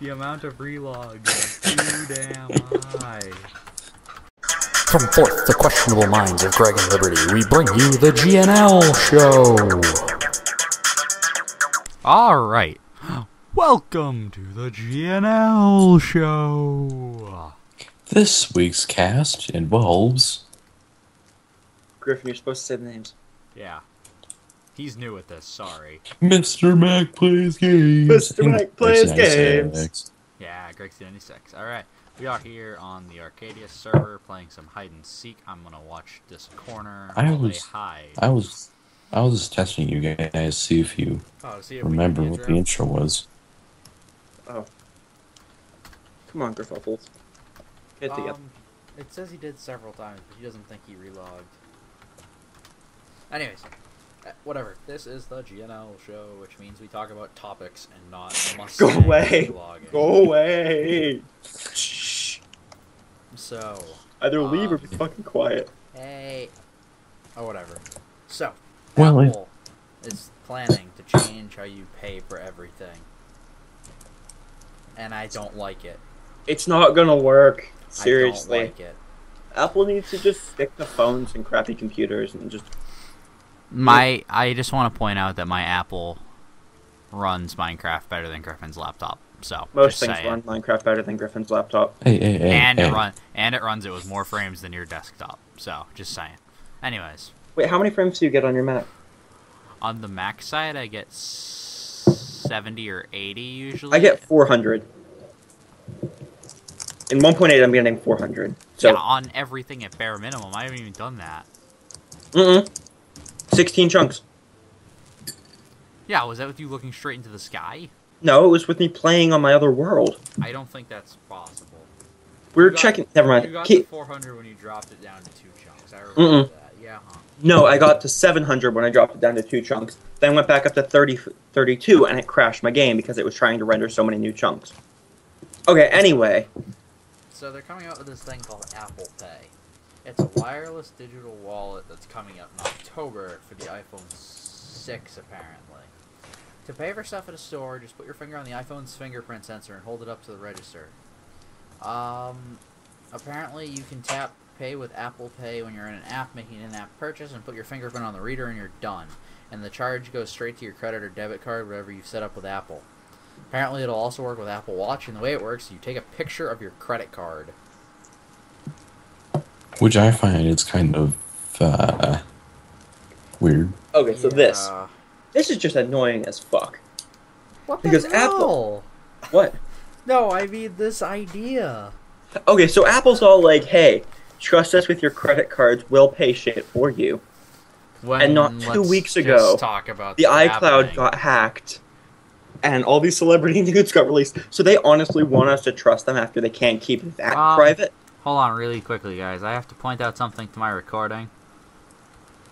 the amount of relogs is too damn high. From forth the questionable minds of Greg and Liberty, we bring you the GNL Show. All right. Welcome to the GNL show. This week's cast involves Griffin, you're supposed to say the names. Yeah. He's new at this, sorry. Mr. Mac plays games. Mr. Mac plays games. Yeah, Greg96. All right. We are here on the Arcadia server playing some hide and seek. I'm going to watch this corner I was- hide. I was, I was just testing you guys to see if you oh, see if remember what the intro was. Oh. Come on, Griffuffles. Get together. Um, it says he did several times, but he doesn't think he relogged. Anyways, whatever. This is the GNL show, which means we talk about topics and not must Go away. Go away! Shh. So, Either leave or Um, be fucking quiet. hey, oh whatever. So, Well, it- Apple is planning to change how you pay for everything, and I don't like it. It's not gonna work. I Seriously. don't like it. Apple needs to just stick to phones and crappy computers and just. My, I just want to point out that my Apple runs Minecraft better than Griffin's laptop. So Most things saying. run Minecraft better than Griffin's laptop. Hey, hey, hey, and hey. it run and it runs it with more frames than your desktop. So just saying. Anyways, Wait, how many frames do you get on your Mac? on the Mac side, I get seventy or eighty usually. I get 400. In 1.8, I'm getting 400. So, yeah, on everything at bare minimum. I haven't even done that. mm 16 chunks. Yeah, was that with you looking straight into the sky? No, it was with me playing on my other world. I don't think that's possible. We were got- checking. Never mind. You got Keep- to 400 when you dropped it down to two chunks. I remember that. Yeah. Huh. No, I got to 700 when I dropped it down to two chunks. Then went back up to 30, 32, and it crashed my game because it was trying to render so many new chunks. Okay, anyway. So they're coming out with this thing called Apple Pay. It's a wireless digital wallet that's coming out in October for the iPhone 6, apparently. To pay for stuff at a store, just put your finger on the iPhone's fingerprint sensor and hold it up to the register. Um, apparently you can tap pay with Apple Pay when you're in an app making an in-app purchase and put your fingerprint on the reader and you're done. And the charge goes straight to your credit or debit card, whatever you've set up with Apple. Apparently, it'll also work with Apple Watch, and the way it works, you take a picture of your credit card. Which I find is kind of uh, weird. Okay, so this. Yeah. This is just annoying as fuck. What Because the Apple- What? No, I mean this idea. Okay, so Apple's all like, hey, trust us with your credit cards, we'll pay shit for you. When, And not two weeks ago, talk about The iCloud happening. got hacked, and all these celebrity nudes got released. So they honestly want us to trust them after they can't keep that Um, private? Hold on, really quickly, guys. I have to point out something to my recording.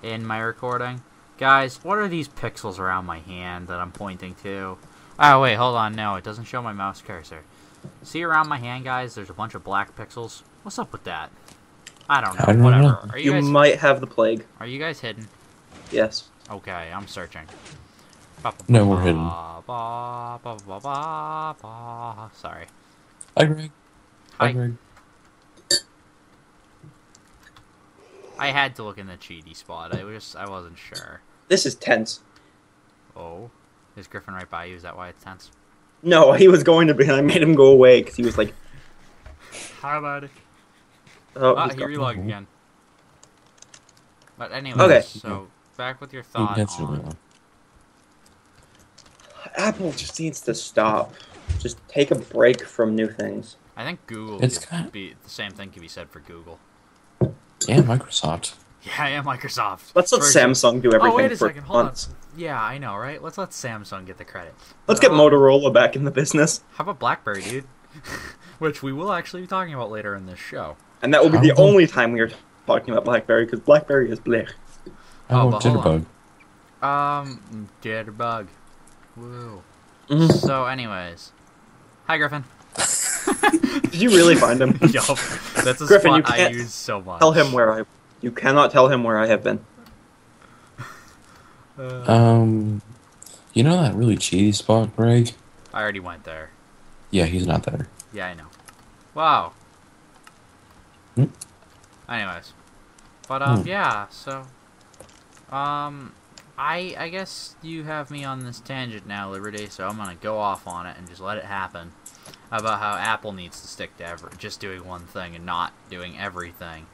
In my recording, guys, what are these pixels around my hand that I'm pointing to? Oh wait, hold on. No, it doesn't show my mouse cursor. See around my hand, guys? There's a bunch of black pixels. What's up with that? I don't know. I don't Whatever. know. Are you, You guys? might have the plague. Are you guys hidden? Yes. Okay, I'm searching. No, we're hidden. Ba, ba, ba, ba, ba, ba. Sorry. Hi, Greg. Hi, Hi. Greg. I had to look in the cheaty spot. I was I wasn't sure. This is tense. Oh, is Griffin right by you? Is that why it's tense? No, he was going to be, and I made him go away because he was like, How about it? oh, Ah, he's he gone. relogged again. But anyway, Okay. so back with your thought Intentionally on. wrong. Apple just needs to stop. Just take a break from new things. I think Google It's could kind- be the same thing could be said for Google. And Microsoft. Yeah, yeah, Microsoft. Let's let For- Samsung do everything Oh wait a for second, hold months. on. Yeah, I know, right? Let's let Samsung get the credit. Let's get Motorola back in the business, How about BlackBerry, dude? Which we will actually be talking about later in this show. and that will be the How- only time we are talking about BlackBerry because BlackBerry is blech. How Oh, about but. Jitterbug? Um, Jitterbug. Woo. Mhm. So, anyways, hi Griffin. Did you really find him? Yup, that's a Griffin, you spot I can't use so much. tell him where I. You cannot tell him where I have been. Uh, Um, You know that really cheesy spot, Greg? I already went there. Yeah, he's not there. Yeah, I know. Wow. Hmm? Anyways, but um, Hmm. yeah. So, um, I I guess you have me on this tangent now, Liberty. So I'm gonna go off on it and just let it happen about how Apple needs to stick to ever just doing one thing and not doing everything.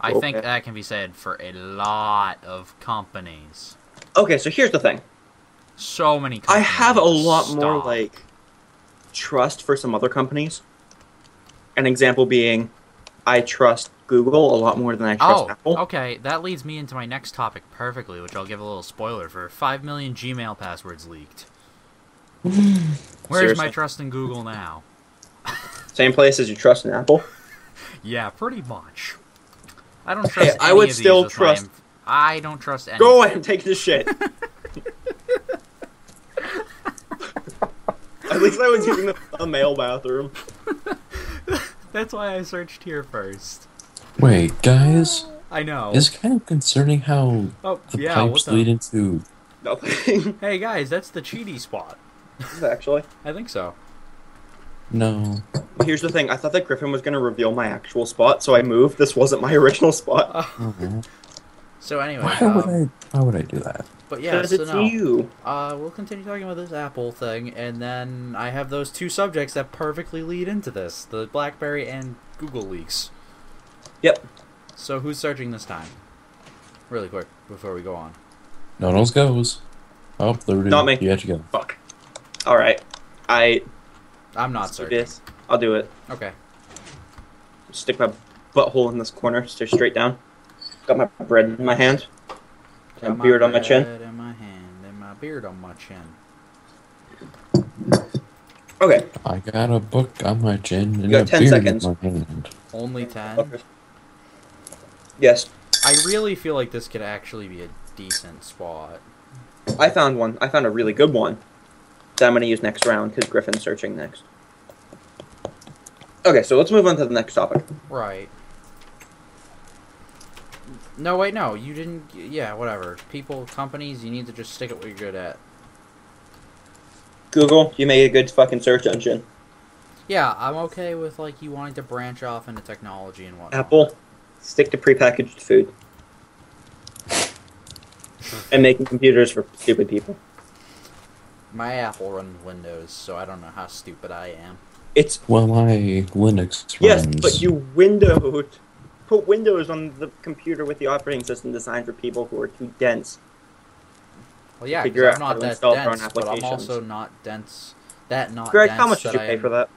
I think that can be said for a lot of companies. Okay, so here's the thing. So many. I have a lot more like trust for some other companies. An example being, I trust Google a lot more than I trust Oh, Apple. okay. That leads me into my next topic perfectly, which I'll give a little spoiler for. Five million Gmail passwords leaked. Where's my trust in Google now? Same place as you trust an Apple. Yeah, pretty much. I don't Hey, trust. I would of still with trust- inf- I don't trust any. Go away and take the shit. At least I was using the, the male bathroom. That's why I searched here first. Wait, guys, I know. it's kind of concerning how oh, the yeah. Pipes the? lead into. Nothing. Hey guys, that's the cheaty spot. Actually, I think so. No. here's the thing. I thought that Griffin was going to reveal my actual spot, so I moved. This wasn't my original spot. Mhm. So anyway, Why would um, I? Why would I do that? but yeah, so it's no. you. Uh, we'll continue talking about this Apple thing, and then I have those two subjects that perfectly lead into this: the BlackBerry and Google leaks. Yep. So who's searching this time? Really quick before we go on. No one else goes. Oh, there Liberty. Not me. You had to go. Fuck. All right. I I'm not let's do searching. this. I'll do it. Okay. Stick my butthole in this corner. Stare straight down. Got my bread in my hand. Got And beard on my chin. bread In my hand and my beard on my chin. Okay. I got a book on my chin and got a 10 beard seconds. in my hand. Only ten. fuckers. Yes, I really feel like this could actually be a decent spot. I found one. I found a really good one that I'm going to use next round because Griffin's searching next. Okay, so let's move on to the next topic. Right. No, wait, no. You didn't. Yeah, whatever. People, companies, you need to just stick at what you're good at. Google, you make a good fucking search engine. Yeah, I'm okay with like you wanting to branch off into technology and whatnot. Apple, stick to prepackaged food. and making computers for stupid people. My Apple runs Windows, so I don't know how stupid I am. It's Well, my Linux runs. yes, runs. but you windowed. Put Windows on the computer with the operating system designed for people who are too dense. Well, yeah, because out I'm not that install their own dense, but I'm also not dense. That not Greg, dense how much did you I pay for that?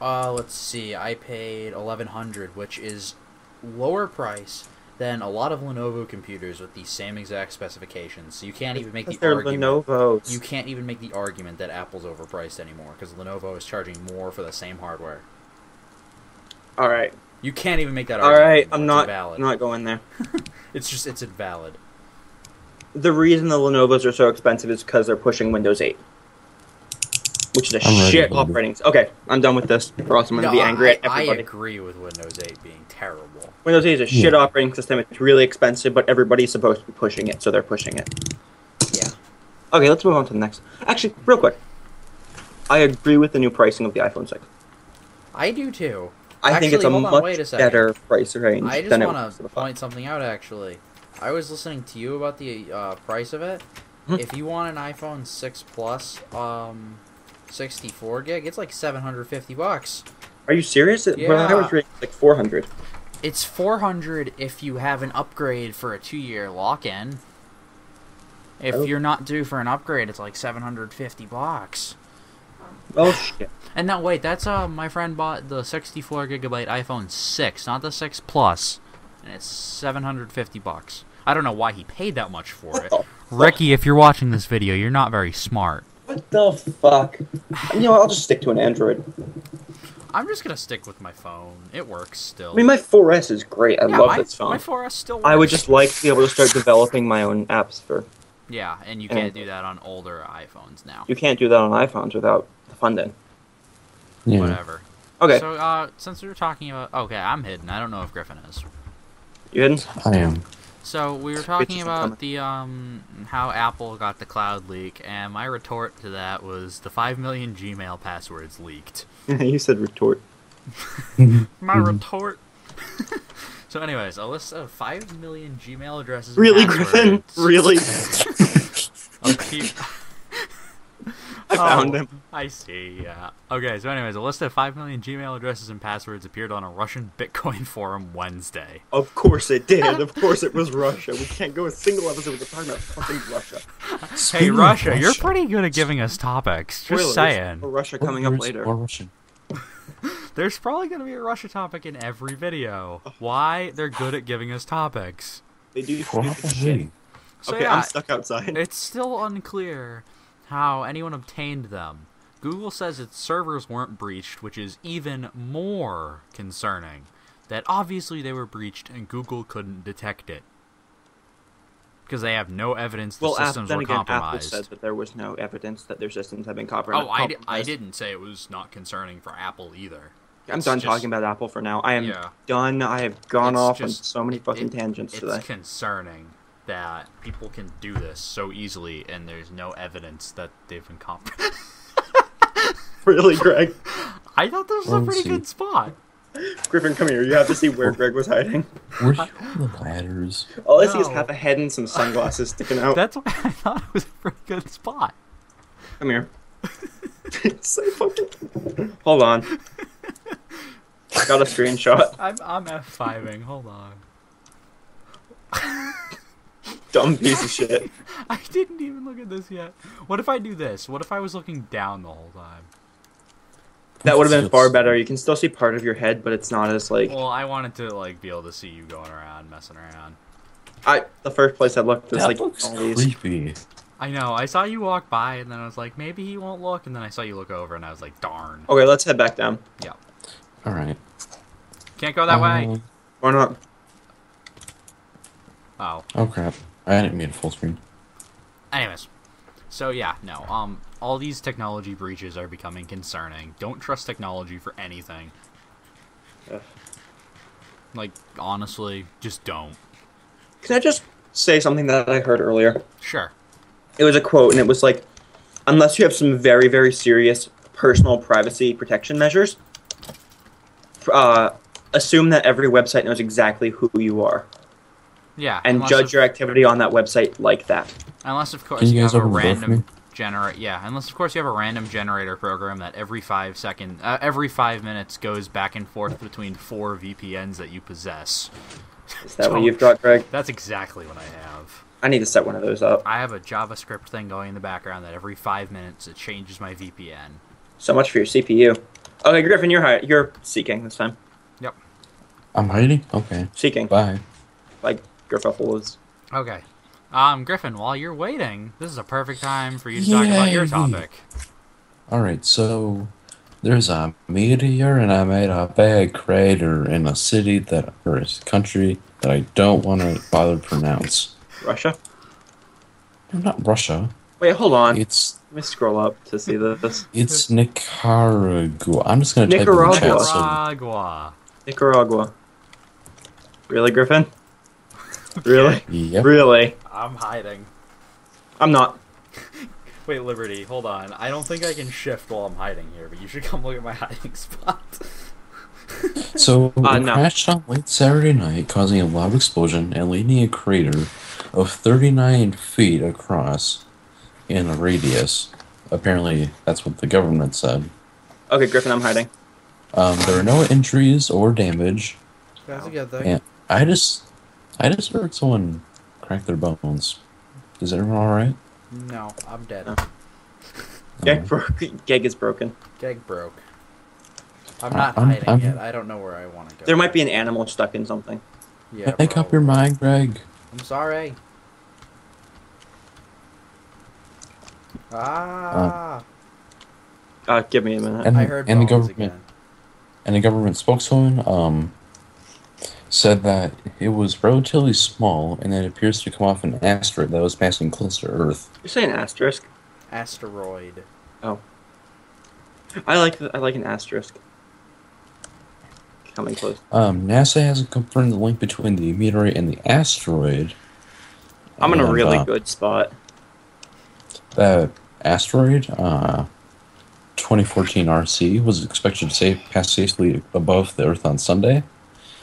Uh, let's see. I paid eleven hundred, which is lower price than a lot of Lenovo computers with the same exact specifications. So you can't even make the they're argument. Lenovo's. You can't even make the argument that Apple's overpriced anymore because Lenovo is charging more for the same hardware. All right, You can't even make that all argument. right. anymore. I'm not. invalid. I'm not going there. It's just it's invalid. The reason the Lenovo's are so expensive is because they're pushing Windows 8, which is a I'm shit to leave. operating. s- Okay, I'm done with this, or else I'm going to No, be angry I, at everybody. I agree with Windows 8 being terrible. Windows 8 is a shit operating system. It's really expensive, but everybody's supposed to be pushing it, so they're pushing it. Yeah. Okay, let's move on to the next. Actually, real quick, I agree with the new pricing of the iPhone 6. I do too. I think it's a on, wait a much better price range I just want to for the phone. point something out. Actually, I was listening to you about the uh, price of it. Hmm. If you want an iPhone 6 Plus, um, 64 gig, it's like 750 bucks. Are you serious? It- Well, I was reading like 400. It's 400 if you have an upgrade for a two-year lock-in. If Oh. you're not due for an upgrade, it's like 750 bucks. Oh shit. And no, wait, that's uh, my friend bought the 64 gigabyte iPhone 6, not the 6 Plus, and it's 750 bucks. I don't know why he paid that much for it. Ricky, if you're watching this video, you're not very smart. What the fuck? You know, I'll just stick to an Android. I'm just gonna stick with my phone. It works still. I mean, my 4S is great. I yeah, love my, this phone. My 4S still works. I would just like to be able to start developing my own apps for. Yeah, and you And- can't do that on older iPhones now. You can't do that on iPhones without the funding. Yeah. Whatever. Okay, So, uh, since we were talking about, okay, I'm hidden. I don't know if Griffin is. you hidden? I am. So we were talking about the um how Apple got the cloud leak, and my retort to that was the five million Gmail passwords leaked. you said retort. My retort. so, anyways, a list of five million Gmail addresses. Really, Griffin? passwords Really? appear- I oh, found Oh, him. I see. Yeah. Okay. So, anyways, a list of five million Gmail addresses and passwords appeared on a Russian Bitcoin forum Wednesday. Of course it did. Of course it was Russia. We can't go a single episode without talking about fucking Russia. Hey, Speaking of Russia, you're pretty good at giving us topics. Just Spoilers saying. Russia coming up later. are Russian? There's probably going to be a Russia topic in every video. Why? They're good at giving us topics. They do stupid shit. Probably. So, Okay, yeah, I'm stuck outside. It's still unclear how anyone obtained them. Google says its servers weren't breached, which is even more concerning. That obviously they were breached and Google couldn't detect it. Because they have no evidence the Well, systems then were again, Apple said that there was no evidence that their systems had been compromised. oh, I, di- I didn't say it was not concerning for Apple either. I'm It's done just- talking about Apple for now. I am Yeah. done. I have gone It's off on so many fucking it- tangents It's today. It's concerning that people can do this so easily and there's no evidence that they've been compromised. really, Greg? I thought this was a pretty see. good spot. Griffin, come here. You have to see where Greg was hiding. Were you on the ladders? All I see is half a head and some sunglasses sticking out. That's why I thought it was a pretty good spot. Come here. it's so fucking. Hold on. I got a screenshot. I'm I'm F5ing. Hold on. Dumb piece of shit. I didn't even look at this yet. What if I do this? What if I was looking down the whole time? That would have been far better. You can still see part of your head, but it's not as like. Well, I wanted to like be able to see you going around, messing around. I the first place I looked was That like looks all these. creepy. I know. I saw you walk by, and then I was like, maybe he won't look, and then I saw you look over, and I was like, darn. Okay, let's head back down. Yeah. All right. Can't go that way. Uh, Why not? Oh. Oh crap! I didn't mean full screen. Anyways, so yeah, no. Um, all these technology breaches are becoming concerning. Don't trust technology for anything. Ugh. Like honestly, just don't. Can I just say something that I heard earlier? Sure. It was a quote, and it was like, unless you have some very, very serious personal privacy protection measures, uh, assume that every website knows exactly who you are Yeah. and judge of, your activity on that website like that. Unless of course Can you you, guys have a open the door for random me? generate. Yeah. Unless of course you have a random generator program that every five second, uh, every five minutes goes back and forth between four VPNs that you possess. Is that what you've got, Greg? That's exactly what I have. I need to set one of those up. I have a JavaScript thing going in the background that every five minutes it changes my VPN. So much for your CPU. Okay, Griffin, you're hi- you're seeking this time. Yep. I'm hiding. Okay. Seeking, Bye. Like Griffin is. Okay. Um, Griffin, while you're waiting, this is a perfect time for you to talk about your Yay. topic. All right. So there's a meteor, and I made a big crater in a city that or a country that I don't want to bother pronounce. Russia. No, not Russia. Wait, hold on. It's Let me scroll up to see this. it's Nicaragua. I'm just gonna type it in the Nicaragua. chat. So Nicaragua. Nicaragua. Really, Griffin? Really? yep. Really? I'm hiding. I'm not. Wait, Liberty, hold on. I don't think I can shift while I'm hiding here, but you should come look at my hiding spot. So Uh, it no. crashed on late Saturday night, causing a loud explosion and leaving a crater of 39 feet across in a radius. Apparently, that's what the government said. Okay, Griffin, I'm hiding. Um, there are no injuries or damage. That's a good thing. And I just, I just heard someone crack their bones. Is everyone all right? No, I'm dead. No. Uh, broke. Geg is broken. Gag broke. I'm not I'm- hiding I'm- yet. I don't know where I want to go. There might be an animal stuck in something. Yeah, Make up your probably. mind, Greg. I'm sorry. Ah, Uh, give me a minute. And, I heard and the government again. and the government spokeswoman um said that it was relatively small and it appears to come off an asteroid that was passing close to Earth. You're saying asterisk? Asteroid. Oh. I like the, I like an asterisk. coming close. Um, NASA hasn't confirmed the link between the meteorite and the asteroid. I'm in a really uh, good spot. That asteroid, uh, 2014 RC, was expected to safe, pass safely above the Earth on Sunday.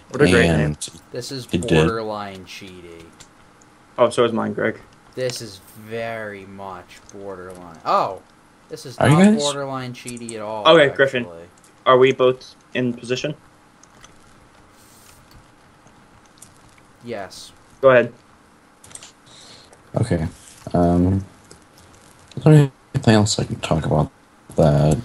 What a great name. This is It did. borderline cheaty. Oh, so is mine, Greg. This is very much borderline. Oh, this is Are not borderline cheaty at all. Okay, Griffin. Are we both in position? Yes. Go ahead. Okay. Um, is there anything else I can talk about that?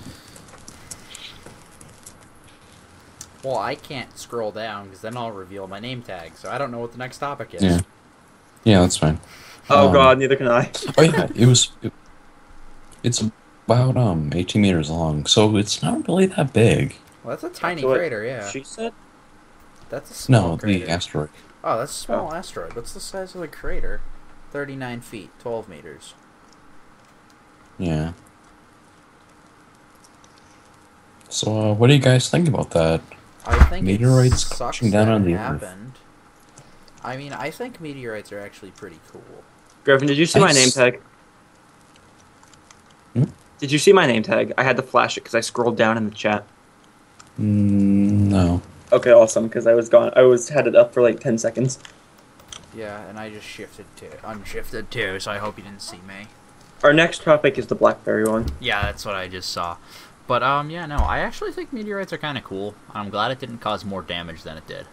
Well, I can't scroll down because then I'll reveal my name tag, so I don't know what the next topic is. Yeah. Yeah, that's fine. Oh Um, God, neither can I. Oh yeah, it was. It, it's about um 18 meters long, so it's not really that big. Well, that's a tiny So what crater, yeah. She said. That's a small No, crater. the asteroid. Oh, that's a small asteroid. What's the size of the crater? 39 feet, 12 meters. Yeah. So, uh, what do you guys think about that? I think Meteorites it sucks crashing down that on it the Earth. I mean, I think meteorites are actually pretty cool. Griffin, did you see my I name tag? Hmm? Did you see my name tag? I had to flash it because I scrolled down in the chat. Mm, no. Okay, awesome. Because I was gone. I was had it up for like ten seconds. Yeah, and I just shifted to unshifted too, so I hope you didn't see me. Our next topic is the BlackBerry one. Yeah, that's what I just saw. But um, yeah, no, I actually think meteorites are kind of cool. I'm glad it didn't cause more damage than it did.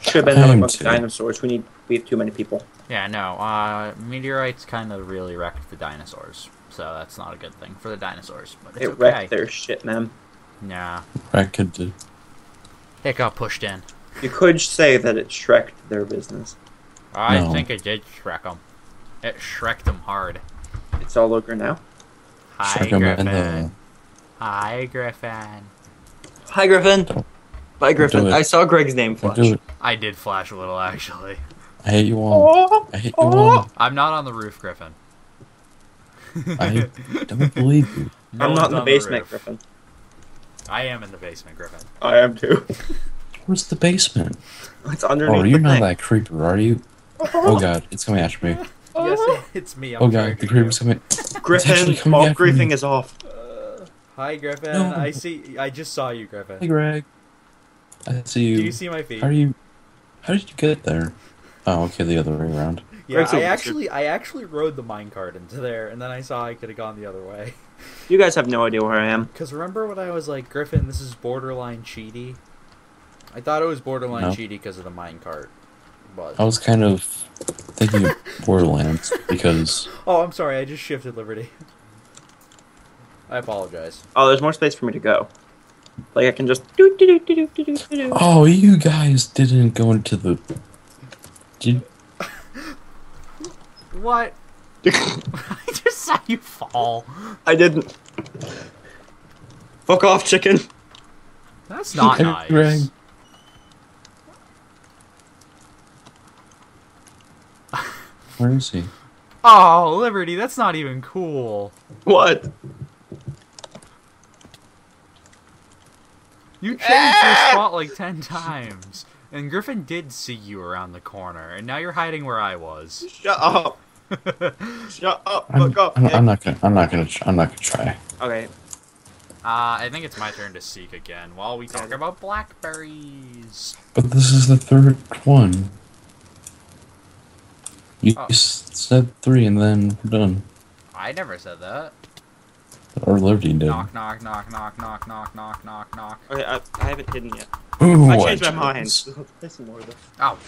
Should have been another I'm bunch of dinosaurs. We need. We have too many people. Yeah, no, uh, meteorites kind of really wrecked the dinosaurs, so that's not a good thing for the dinosaurs. But it's it okay. wrecked their shit, man. Nah, That could do. it got pushed in. You could say that it shreked their business. I No. think it did shrek them. It shreked them hard. It's all over now. Hi, Shrek 'em Griffin. The- Hi, Griffin. Hi, Griffin. Don't- Bye, Griffin. I saw Greg's name flash. I did flash a little, actually. I hate you all. I hate you all. I'm not on the roof, Griffin. I don't believe you. No I'm not in the basement, roof. Griffin. I am in the basement, Griffin. I am too. Where's the basement? It's underneath. Oh, you're the not thing. that creeper, are you? Oh god, it's coming after me. Yes, it's me. I'm Oh god, the creeper's coming. Griffin, actually coming mob griefing is off. Hi, Griffin. No. I see. I just saw you, Griffin. Hey Greg. I see you. Do you see my feet? How are you? How did you get there? Oh, okay, the other way around. Yeah, Greg's a I wizard. actually, I actually rode the minecart into there, and then I saw I could have gone the other way. You guys have no idea where I am. Cause remember when I was like, Griffin, this is borderline cheaty. I thought it was borderline No. cheaty because of the minecart, but I was kind of thinking of Borderlands because oh, I'm sorry, I just shifted Liberty. I apologize. Oh, there's more space for me to go. Like I can just do do do do do do do. Oh, you guys didn't go into the. Did... what? I just saw you fall. I didn't. Fuck off, chicken. That's not nice. Where is he? Oh, Liberty, that's not even cool. What? You changed your spot like ten times. And Griffin did see you around the corner, and now you're hiding where I was. Shut up. Shut up. I'm, Fuck off. I'm, I'm not gonna. I'm not gonna. tr- I'm not gonna try. Okay. Uh, I think it's my turn to seek again while we talk about blackberries. But this is the third one. You Oh. said three, and then we're done. I never said that. Or Liberty did. Knock, knock, knock, knock, knock, knock, knock, knock, knock. Okay, I, I haven't hidden yet. Ooh, I changed my mind. chose. More of this. Oh.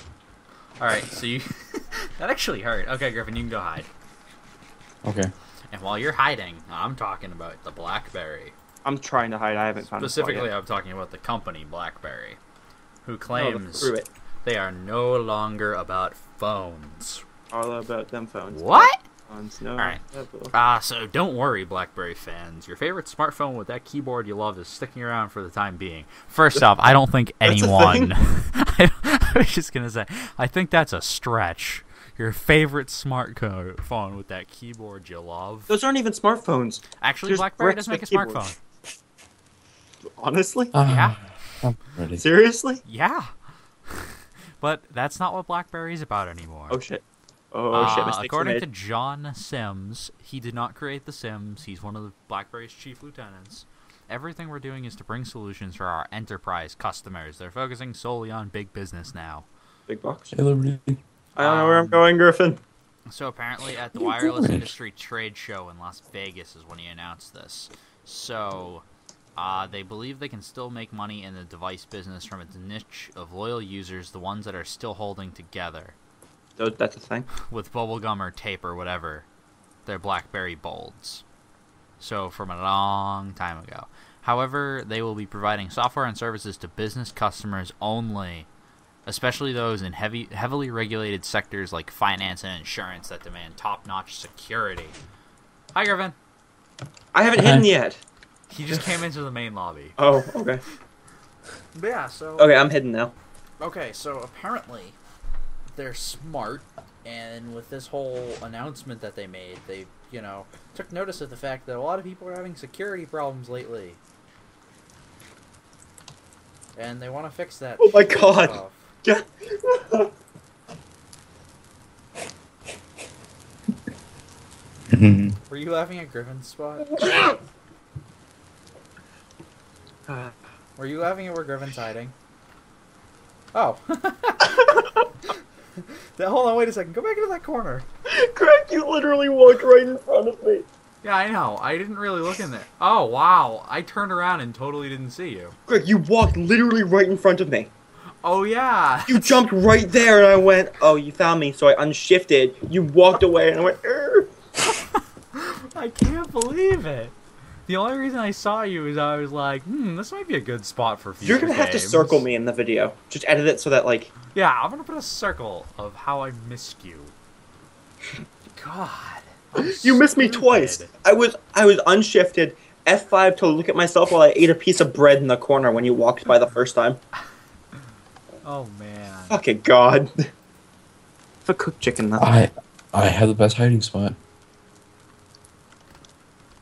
Alright, so you. that actually hurt. Okay, Griffin, you can go hide. Okay. And while you're hiding, I'm talking about the Blackberry. I'm trying to hide. I haven't found Specifically, yet. I'm talking about the company Blackberry, who Oh, claims screw it. they are no longer about phones. All about them phones. What? Phones. No. Alright. no. Ah, so don't worry, BlackBerry fans. Your favorite smartphone with that keyboard you love is sticking around for the time being. First off, I don't think That's a anyone. thing? I, I was just gonna say, I think that's a stretch. Your favorite smartphone with that keyboard you love. Those aren't even smartphones. Actually, There's BlackBerry bricks does make a with keyboards. smartphone. Honestly. Ah, Yeah. Seriously? Yeah. but that's not what BlackBerry's about anymore. Oh shit. Oh shit. Uh, Mistakes according to John Sims, he did not create the Sims. He's one of the BlackBerry's chief lieutenants. Everything we're doing is to bring solutions for our enterprise customers. They're focusing solely on big business now. Big box. Hey, Liberty. I don't know where I'm going, Griffin. So apparently, at the wireless industry trade show in Las Vegas is when he announced this. So, uh, they believe they can still make money in the device business from its niche of loyal users, the ones that are still holding together Tho- That's a thing. with bubblegum or tape or whatever. They're BlackBerry Bolds. So from a long time ago. However, they will be providing software and services to business customers only, especially those in heavy, heavily regulated sectors like finance and insurance that demand top-notch security. Hi, Griffin. I haven't hidden yet. He just came into the main lobby. Oh, okay. But yeah, so Okay, I'm hidden now. Okay, so apparently they're smart, and with this whole announcement that they made, they, you know, took notice of the fact that a lot of people are having security problems lately. And they want to fix that. Oh my God. Yeah. Were you laughing at Griffin's spot? Were you laughing at where Griffin's hiding? Oh. That- Hold on, wait a second. Go back into that corner. Greg, you literally walked right in front of me. Yeah, I know. I didn't really look in there. Oh, wow. I turned around and totally didn't see you. Greg, you walked literally right in front of me. Oh, yeah. You jumped right there, and I went, "Oh, you found me." So I unshifted. You walked away, and I went, "Er." I can't believe it. The only reason I saw you is I was like, hmm, this might be a good spot for future "You're gonna have to circle me in the video. Just edit it so that like Yeah, I'm gonna put a circle of how I missed you. God. I'm you missed me twice. I was I was unshifted. F5 to look at myself while I ate a piece of bread in the corner when you walked by the first time. Oh, man. Fucking god. The cooked chicken though. I I have the best hiding spot.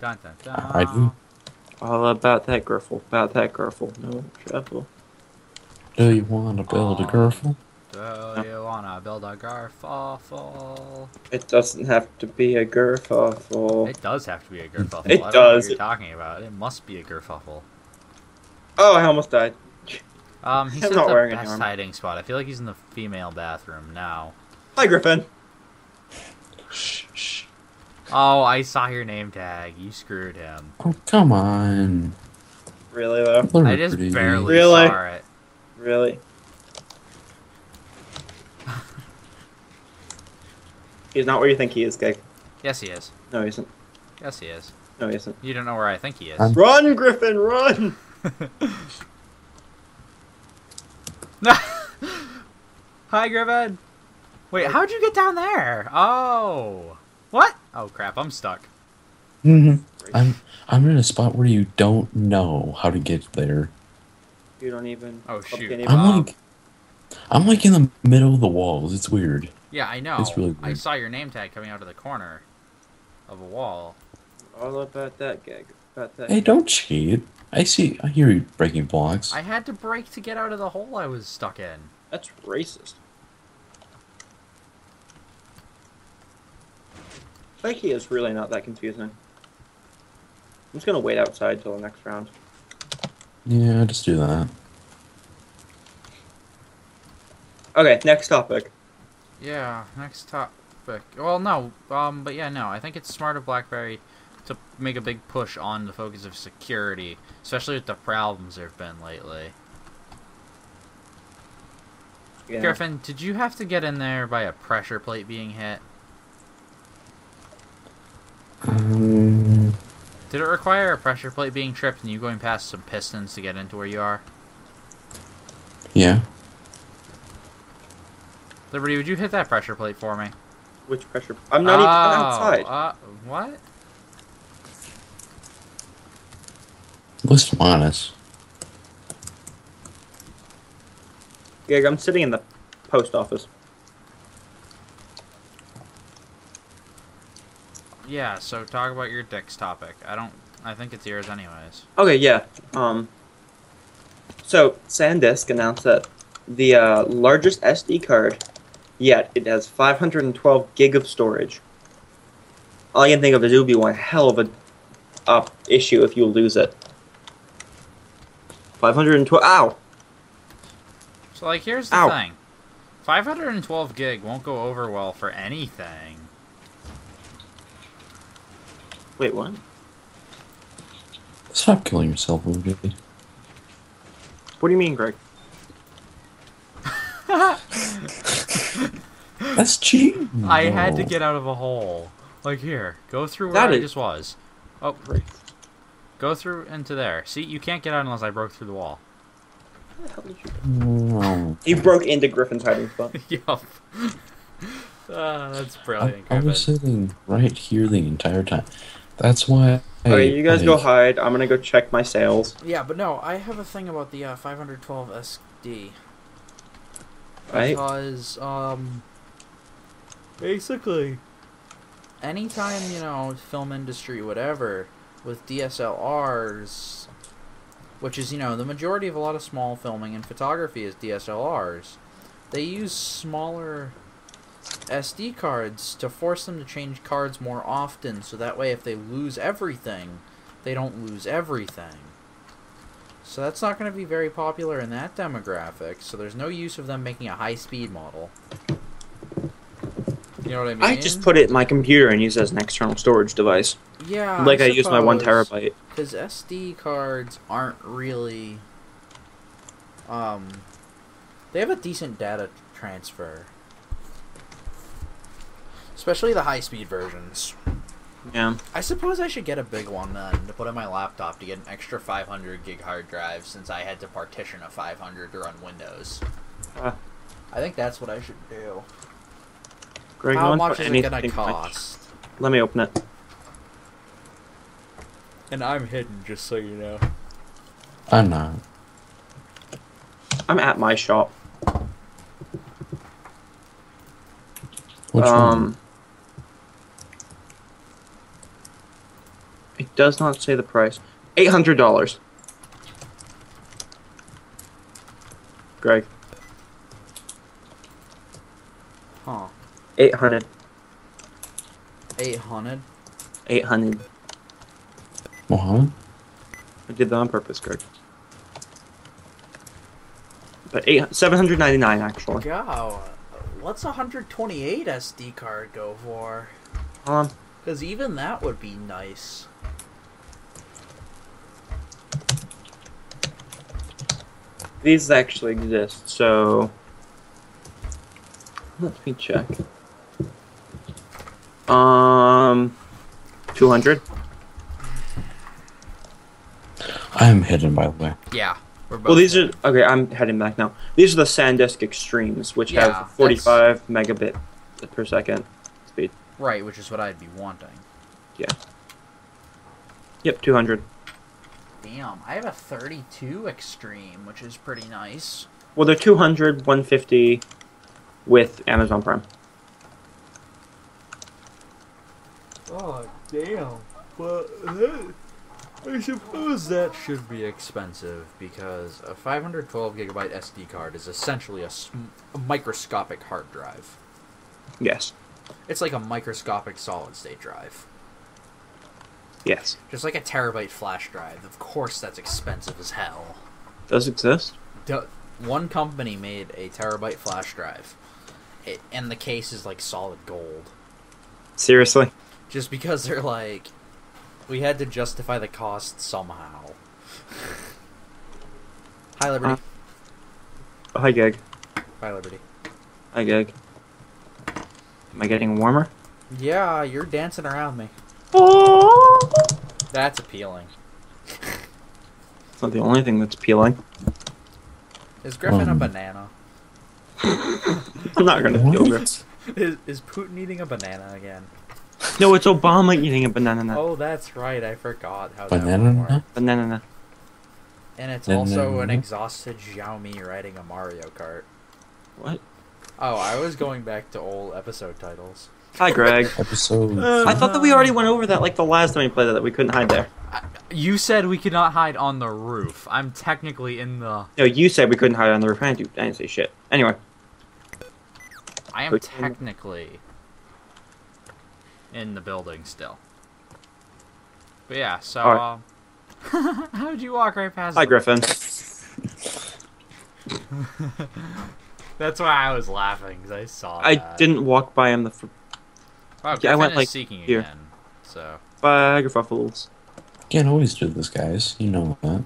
Dun, dun, dun. I do. All about that Griffle. About that Griffle. No shuffle. Do you want to build a girl? Do you wanna build a garfuffle? It doesn't have to be a Gerfuffle. It does have to be a garfuffle. It I don't know does. What you're talking about? It must be a garfuffle. Oh, I almost died. Um, he's I'm at not the wearing any best hiding spot. I feel like he's in the female bathroom now. Hi, Griffin. Shh, shh. Oh, I saw your name tag. You screwed him. Oh, come on. Really though? I just Liberty. barely Really? saw it. Really? He's not where you think he is, Gag. Yes, he is. No, he isn't. Yes, he is. No, he isn't. You don't know where I think he is. I'm- Run, Griffin, run! Hi, Griffin. Wait, how'd you get down there? Oh, what? Oh crap, I'm stuck. Mhm. I'm I'm in a spot where you don't know how to get there. You don't even. Oh, shoot. I'm Um, like I'm like in the middle of the walls. It's weird. Yeah, I know. It's really weird. I saw your name tag coming out of the corner of a wall. All about that, Gag. About that. Hey, don't cheat. I see. I hear you breaking blocks. I had to break to get out of the hole I was stuck in. That's racist. Fakey is really not that confusing. I'm just gonna wait outside till the next round. Yeah, just do that. Okay, next topic. Yeah, next topic. Well, no, um, but yeah, no. I think it's smart of BlackBerry to make a big push on the focus of security, especially with the problems there've been lately. Yeah. Griffin, did you have to get in there by a pressure plate being hit? Um, Did it require a pressure plate being tripped and you going past some pistons to get into where you are? yeah. Liberty, would you hit that pressure plate for me? Which pressure? I'm not even Oh, outside. Uh, what? List minus. Gag, I'm sitting in the post office. Yeah, so talk about your Dick's topic. I don't. I think it's yours anyways. Okay, yeah. Um. So SanDisk announced that the uh, largest SD card yet it has 512 gig of storage. All I can think of is it would be one hell of a uh, issue if you lose it. 512. Ow! So like, here's the Ow. thing: 512 gig won't go over well for anything. Wait, what? Stop killing yourself, Ruby. What do you mean, Greg? That's cheating. I had to get out of a hole. Like here, go through where That I is- just was. Oh, go through into there. See, you can't get out unless I broke through the wall. No. You broke into Griffin's hiding spot. yup. Ah, that's I, brilliant, I was sitting right here the entire time. That's why. I, Okay, you guys go hide. I'm gonna go check my sales. Yeah, but no, I have a thing about the uh, 512 SD. Right. Because, um, basically, anytime, you know, film industry, whatever, with DSLRs, which is, you know, the majority of a lot of small filming and photography is DSLRs, they use smaller SD cards to force them to change cards more often, so that way if they lose everything, they don't lose everything. So that's not going to be very popular in that demographic, so there's no use of them making a high-speed model. You know what I mean? I just put it in my computer and use it as an external storage device. yeah, like I, use my one terabyte. because SD cards aren't really, um, they have a decent data transfer, especially the high-speed versions. Yeah. I suppose I should get a big one then to put on my laptop to get an extra 500 gig hard drive since I had to partition a 500 to run Windows. I think that's what I should do. Greg, How much is it gonna anything much. cost? Let me open it. And I'm hidden, just so you know. I'm not. I'm at my shop. Which um, one? It does not say the price. Eight hundred dollars. Greg, Huh. eight hundred. 800? Eight hundred. Mohammed? I did that on purpose, Greg. But eight seven hundred ninety nine actually. Go. What's a 128 SD card go for? Um, Because even that would be nice. These actually exist, so let me check. Um, two hundred. I'm hidden, by the way. Yeah. We're both Well, these are okay. I'm heading back now. These are the SanDisk Extremes, which Yeah, have 45 megabit per second speed. Right, which is what I'd be wanting. Yeah. Yep, 200. Damn, I have a 32 Extreme, which is pretty nice. Well, they're 200, 150 with Amazon Prime. Oh, damn. But I suppose that should be expensive because a 512 gigabyte SD card is essentially a, a microscopic hard drive. Yes. It's like a microscopic solid state drive. Yes. Just like a terabyte flash drive. Of course, that's expensive as hell. Does exist? Du- One company made a terabyte flash drive, it, and the case is like solid gold. Seriously? Just because they're like, we had to justify the cost somehow. Hi, Liberty. Oh, hi, Gig. Hi, Liberty. Hi, Gig. Am I getting warmer? Yeah, you're dancing around me. Oh! That's appealing. It's not the only thing that's appealing. Is Griffin a Um. banana? I'm not gonna feel good. What? Is, is Putin eating a banana again? No, it's Obama eating a banana. Oh, that's right. I forgot how Banana? that would work. Banana. And it's also an Banana? exhausted Xiaomi riding a Mario Kart. What? Oh, I was going back to old episode titles. Hi, Greg. Episode. I thought that we already went over that like the last time we played that, that we couldn't hide there. You said we could not hide on the roof. I'm technically in the. No, you said we couldn't hide on the roof. I didn't, do, I didn't say shit. Anyway, I am But- technically in the building still. But yeah, so. Alright. Uh, how'd you walk right past? hi them? Griffin. That's why I was laughing because I saw. I that. didn't walk by him the fr- Wow, Yeah, I went, like, seeking here. again. So bag of ruffles. Can't always do this, guys. You know that.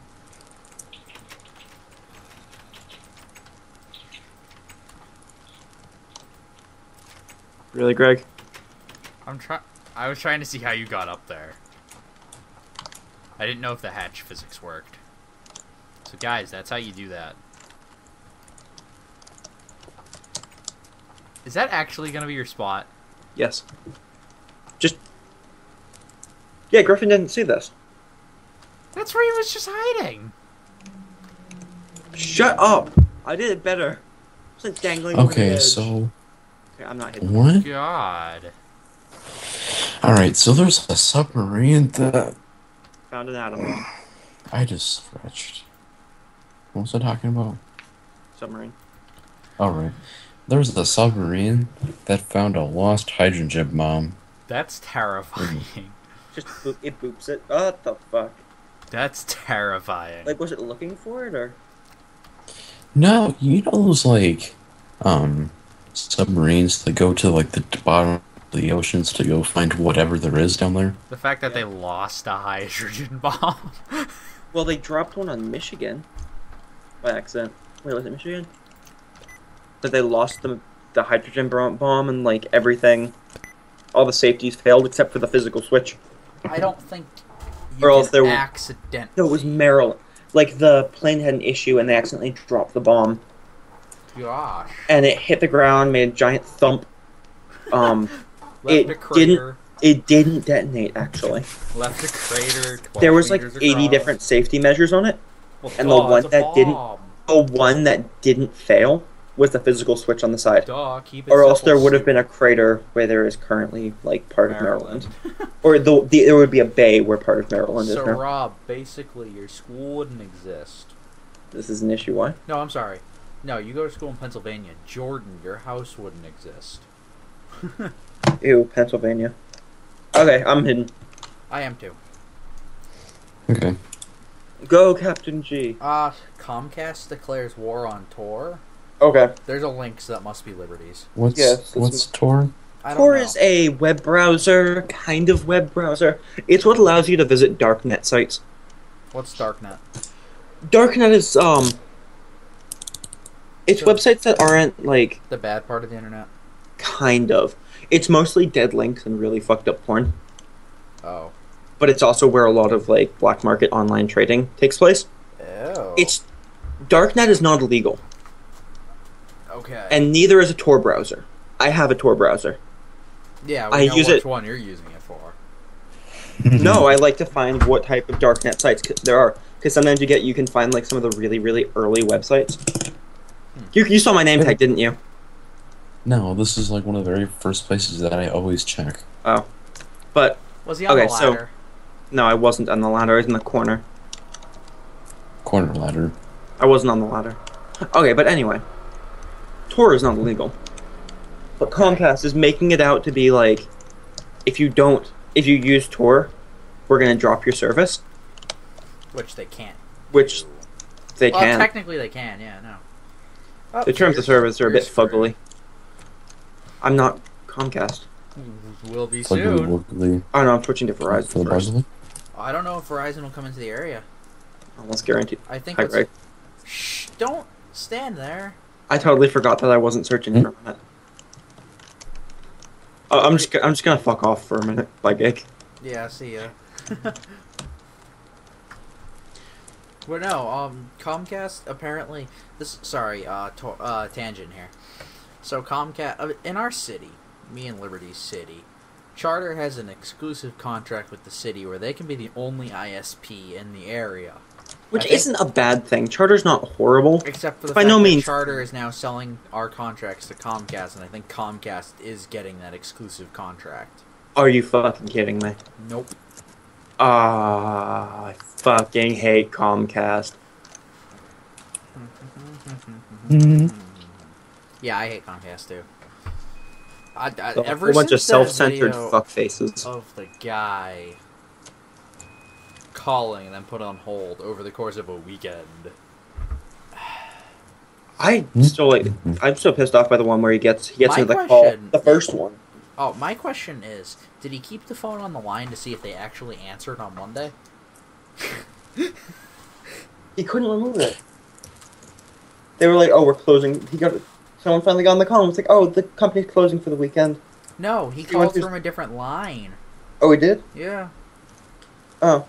Really, Greg? I'm trying. I was trying to see how you got up there. I didn't know if the hatch physics worked. So guys, that's how you do that. Is that actually gonna be your spot? Yes. Just. Yeah, Griffin didn't see this. That's where he was just hiding. Shut up! I did it better. I wasn't dangling over the Okay, edge. so Okay, I'm not hitting. what? God. All right, so there's a submarine that Found an atom. I just stretched. What was I talking about? Submarine. All right, there's the submarine that found a lost hydrogen bomb. That's terrifying. Just boop, it boops it. Oh, what the fuck? That's terrifying. Like, was it looking for it or? No, you know those like, um, submarines that go to like the bottom of the oceans to go find whatever there is down there. the fact that they lost a hydrogen bomb. Well, they dropped one on Michigan by accident. Wait, was it Michigan? That they lost the the hydrogen bomb and like everything, all the safeties failed except for the physical switch. I don't think you Or else there were- accident. No, it was Maryland. Like the plane had an issue and they accidentally dropped the bomb Gosh. and it hit the ground, made a giant thump. Um, Left It a crater. it didn't detonate actually. Left a crater. There was like 80 across. different safety measures on it. Well, and the one it's a that didn't- The one that didn't fail was the physical switch on the side. Duh, keep it or else simple, there would have been a crater where there is currently like part of Maryland. Maryland, or the, the there would be a bay where part of Maryland So is now. Rob, basically, your school wouldn't exist. This is an issue. Why? No, I'm sorry. No, you go to school in Pennsylvania. Jordan, your house wouldn't exist. Ew, Pennsylvania. Okay, I'm hidden. I am too. Okay. Go, Captain G. Uh, Comcast declares war on Tor. Okay. There's a link, so that must be Liberty's. What's Yes, that's what's Tor? Tor know. is a web browser, kind of web browser. It's what allows you to visit darknet sites. What's Darknet? Darknet is um, it's Sure. websites that aren't like The bad part of the internet? kind of. It's mostly dead links and really fucked up porn. Oh. But it's also where a lot of like black market online trading takes place. Oh. It's Darknet is not illegal, okay. and neither is a Tor browser. I have a Tor browser. yeah, we I know use which it- one you're using it for. No, I like to find what type of darknet sites there are because sometimes you get you can find like some of the really really early websites. Hmm. You, you saw my name tag, didn't you? No, this is like one of the very first places that I always check. Oh, but Was he on Okay, the so- no, I wasn't on the ladder. I was in the corner. Corner ladder. I wasn't on the ladder. Okay, but anyway, Tor is not illegal, but Comcast is making it out to be like, if you don't, if you use Tor, we're gonna drop your service, Which they can't. which they well, can. technically they can, yeah, no. Oh, The terms of service are a bit screwed. fuggly. I'm not Comcast. Will be soon. locally Oh no, I'm switching to for Verizon the first. Bartley. I don't know if Verizon will come into the area. Almost guaranteed. I think Hi. Greg. Shh, don't stand there. I totally forgot that I wasn't searching Hmm? for a minute. Oh, I'm just I'm just gonna fuck off for a minute, by gig. Yeah, see ya. well, no, um, Comcast apparently this. Sorry, uh, to, uh, tangent here. So Comcast uh, in our city, me and Liberty City, Charter has an exclusive contract with the city where they can be the only ISP in the area. Which isn't a bad thing. Charter's not horrible. Except for the By fact no that means. Charter is now selling our contracts to Comcast, and I think Comcast is getting that exclusive contract. Are you fucking kidding me? Nope. Ah, I fucking hate Comcast. Yeah, I hate Comcast too. I, I, A ever whole bunch of self-centered fuck faces. of the guy calling and then put on hold over the course of a weekend. I still like. I'm so pissed off by the one where he gets he gets My into the call. The first one. Oh, my question is, did he keep the phone on the line to see if they actually answered on Monday? He couldn't remove it. They were like, "Oh, we're closing." He got someone finally got on the call and was like, "Oh, the company's closing for the weekend." No, he He called through- from a different line. Oh, he did. Yeah. Oh,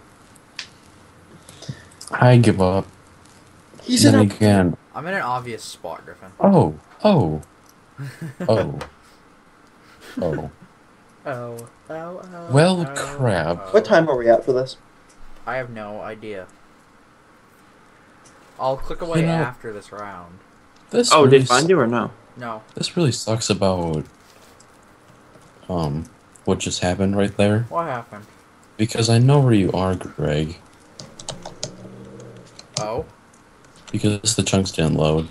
I give up. he's then in a. again, I'm in an obvious spot, Griffin. oh, oh, oh, oh. Oh, oh, oh. Well, oh, crap. oh. What time are we at for this? I have no idea. I'll click away You know- after this round. This Oh, really did find you or no? No. This really sucks about um what just happened right there What happened? because I know where you are, Greg. Oh. Because the chunks didn't load.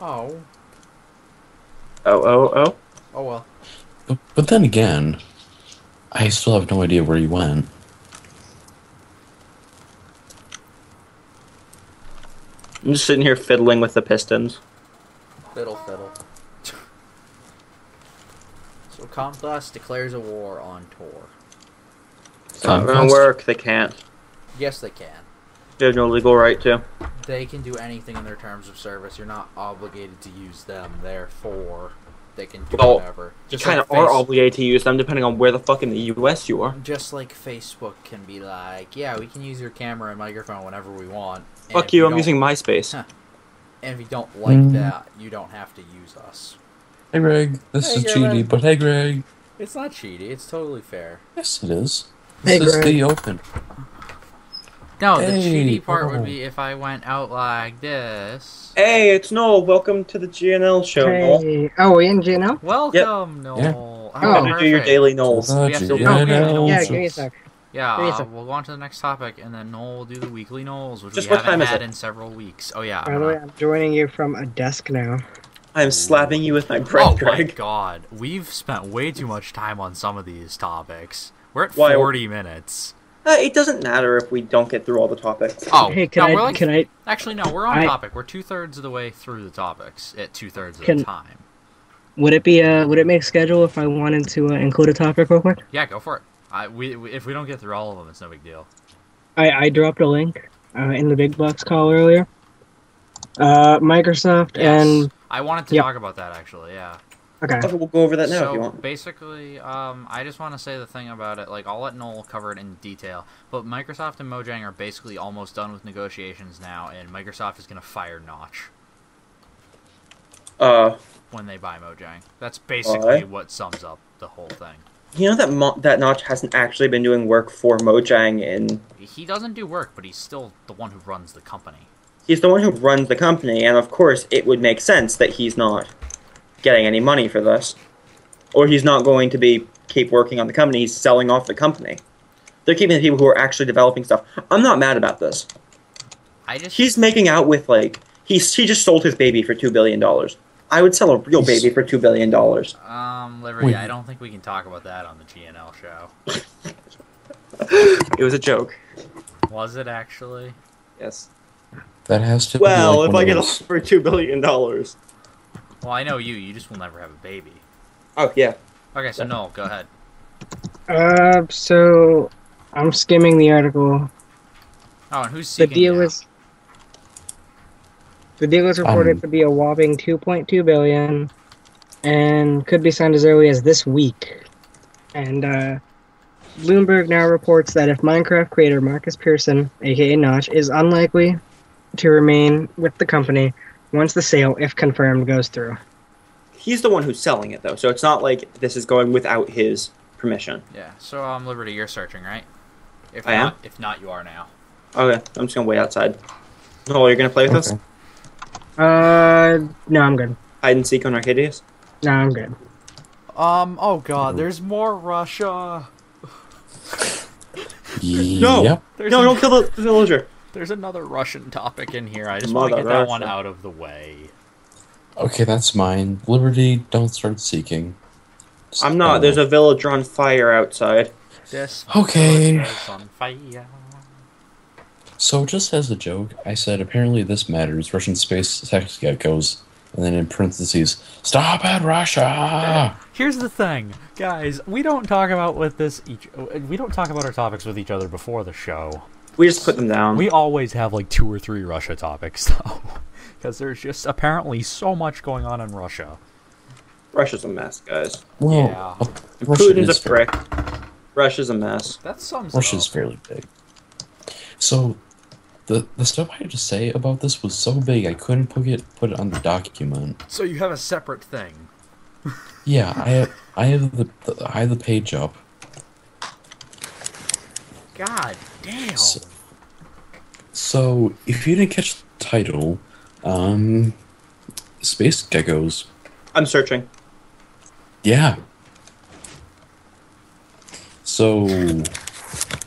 Oh. Oh, oh, oh. Oh well. But, but then again, I still have no idea where you went. I'm just sitting here fiddling with the pistons. Fiddle fiddle. so Comcast declares a war on Tor. It's not gonna work. They can't. Yes, they can. They have no legal right to. They can do anything in their terms of service. You're not obligated to use them. Therefore, they can do Well, whatever. You Just kind of like are obligated to use them depending on where the fuck in the U.S. you are. Just like Facebook can be like, yeah, we can use your camera and microphone whenever we want. Fuck if you. I'm using MySpace. Huh. And if you don't like Mm. that, you don't have to use us. Hey, Greg. This Hey, is Greg. cheaty, but hey, Greg. It's not cheaty. It's totally fair. Yes, it is. Hey, This is Greg. the open. No, the Hey, cheaty part oh. would be if I went out like this. Hey, it's Noel. Welcome to the GNL show, Noel. Hey, oh, we in GNL? Welcome, Noel. Yeah. Oh, I'm gonna do your daily Noels. The We have to do- Yeah, give me a sec. Yeah, Give me a uh, we'll go on to the next topic, and then Noel will do the weekly Knowles, which Just we what haven't time had in several weeks. Oh yeah. By the way, I'm joining you from a desk now. I'm slapping you with my breath, oh my god, we've spent way too much time on some of these topics. We're at Why- 40 minutes. Uh, it doesn't matter if we don't get through all the topics. Oh, hey, can no, we're I? like, Can I? actually no, we're on I- topic. We're two thirds of the way through the topics at two thirds of Can- the time. Would it be? Uh, would it make schedule if I wanted to uh, include a topic real quick? Yeah, go for it. I, we, we, if we don't get through all of them, it's no big deal. I I dropped a link uh, in the big box call earlier. Uh, Microsoft Yes. and I wanted to Yep. talk about that actually. Yeah. Okay. Okay, we'll go over that now so if you want. basically, um, I just want to say the thing about it. Like, I'll let Noel cover it in detail. But Microsoft and Mojang are basically almost done with negotiations now, and Microsoft is going to fire Notch Uh, when they buy Mojang. That's basically Why? what sums up the whole thing. you know that Mo- that Notch hasn't actually been doing work for Mojang in. He doesn't do work, but he's still the one who runs the company. He's the one who runs the company, and of course, it would make sense that he's not getting any money for this, or he's not going to be keep working on the company. He's selling off the company. They're keeping the people who are actually developing stuff. I'm not mad about this. I just He's making out with like he's he just sold his baby for two billion dollars. I would sell a real baby for two billion dollars. um Liberty. Wait. I don't think we can talk about that on the GNL show. It was a joke. Was it actually? Yes. That has to be Well, like if one I get those- a for two billion dollars. Well, I know you. You just will never have a baby. Oh yeah. Okay, so Noel, go ahead. Uh, so I'm skimming the article. Oh, and who's The deal now? is the deal is reported Um, to be a whopping 2.2 billion, and could be signed as early as this week. And uh, Bloomberg now reports that if Minecraft creator Markus Persson, aka Notch, is unlikely to remain with the company once the sale, if confirmed, goes through. He's the one who's selling it though, so it's not like this is going without his permission. Yeah. So, um, Liberty, you're searching, right? If I am. not, if not, you are now. Okay, I'm just gonna wait outside. Oh, you're gonna play with us? Uh, no, I'm good. Hide and seek on Arcadius? No, I'm good. Um. Oh God. There's more Russia. No. Yep. There's No, don't kill the villager. There's another Russian topic in here. I just want to Mother get that one out of the way. Okay, that's mine. Liberty, don't start seeking. I'm not. There's a village on fire outside. This Okay. on fire. So, just as a joke, I said apparently this matters. Russian space sex geckos, and then in parentheses, stop at Russia. Here's the thing, guys. We don't talk about with this each. We don't talk about our topics with each other before the show. We just put them down. We always have like two or three Russia topics though, because there's just apparently so much going on in Russia. Russia's a mess, guys. Well, Yeah. Russia Putin's is a prick. Russia's a mess. That's some Russia's fairly big. So, the the stuff I had to say about this was so big I couldn't put it put it on the document. So you have a separate thing. Yeah, I have I have the, the I have the page up. God damn. So, so if you didn't catch the title, um, space geckos. I'm searching. Yeah. So,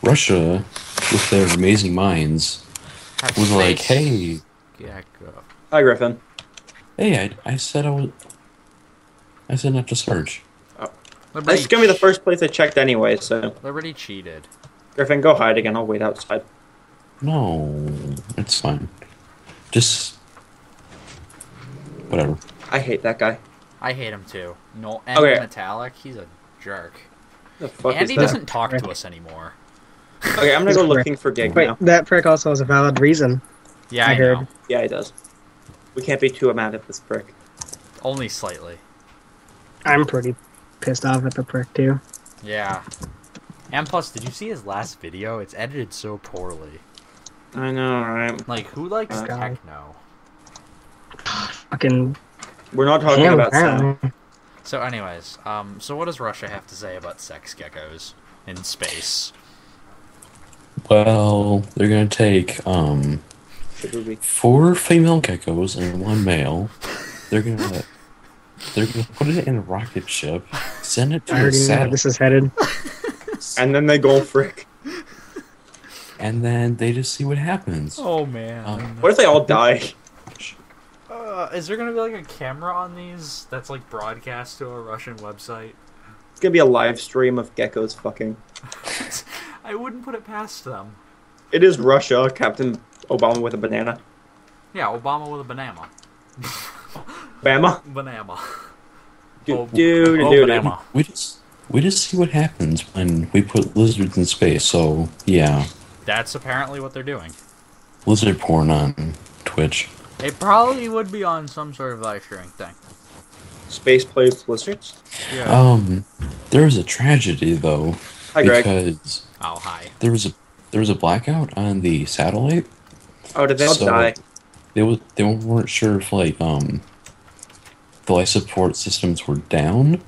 Russia, with their amazing minds, Have was like, "Hey, gecko. Hi, Griffin. hey, I, I said I was, I said not to search." Liberty, This is gonna be the first place I checked anyway. So, Liberty cheated. Griffin, go hide again. I'll wait outside. No, it's fine. Just whatever. I hate that guy. I hate him too. No, and Okay. Metallic, he's a jerk. The fuck and he doesn't talk to us anymore. Okay, I'm gonna go looking for Gig Wait, now. that prick also has a valid reason. Yeah, I I, heard. know. Yeah, he does. We can't be too mad at this prick. Only slightly. I'm pretty pissed off at the prick too. Yeah. And plus, did you see his last video? It's edited so poorly. I know, right? Like, who likes Uh, techno? Fucking We're not talking damn about sound. brown. So, anyways, um, so what does Russia have to say about sex geckos in space? Well, they're gonna take um four female geckos and one male. They're gonna they're gonna put it in a rocket ship, send it to I a already know where this is headed. And then they go frick. and then they just see what happens. Oh man. Um, What if they all die? Uh, is there gonna be like a camera on these that's like broadcast to a Russian website? It's gonna be a live stream of geckos fucking. I wouldn't put it past them. It is Russia, Captain Obama with a banana. Yeah, Obama with a banana. Bama? Banana. Do, Oh, do, do, oh, do, do. banana. We just we just see what happens when we put lizards in space. So yeah, That's apparently what they're doing. lizard porn on Twitch. It probably would be on some sort of live streaming thing. Space plays lizards. Yeah. Um, there was a tragedy though Hi, Greg. because oh, hi. there was a there was a blackout on the satellite. Oh, did they all So- die? They was they weren't sure if like um the life support systems were down.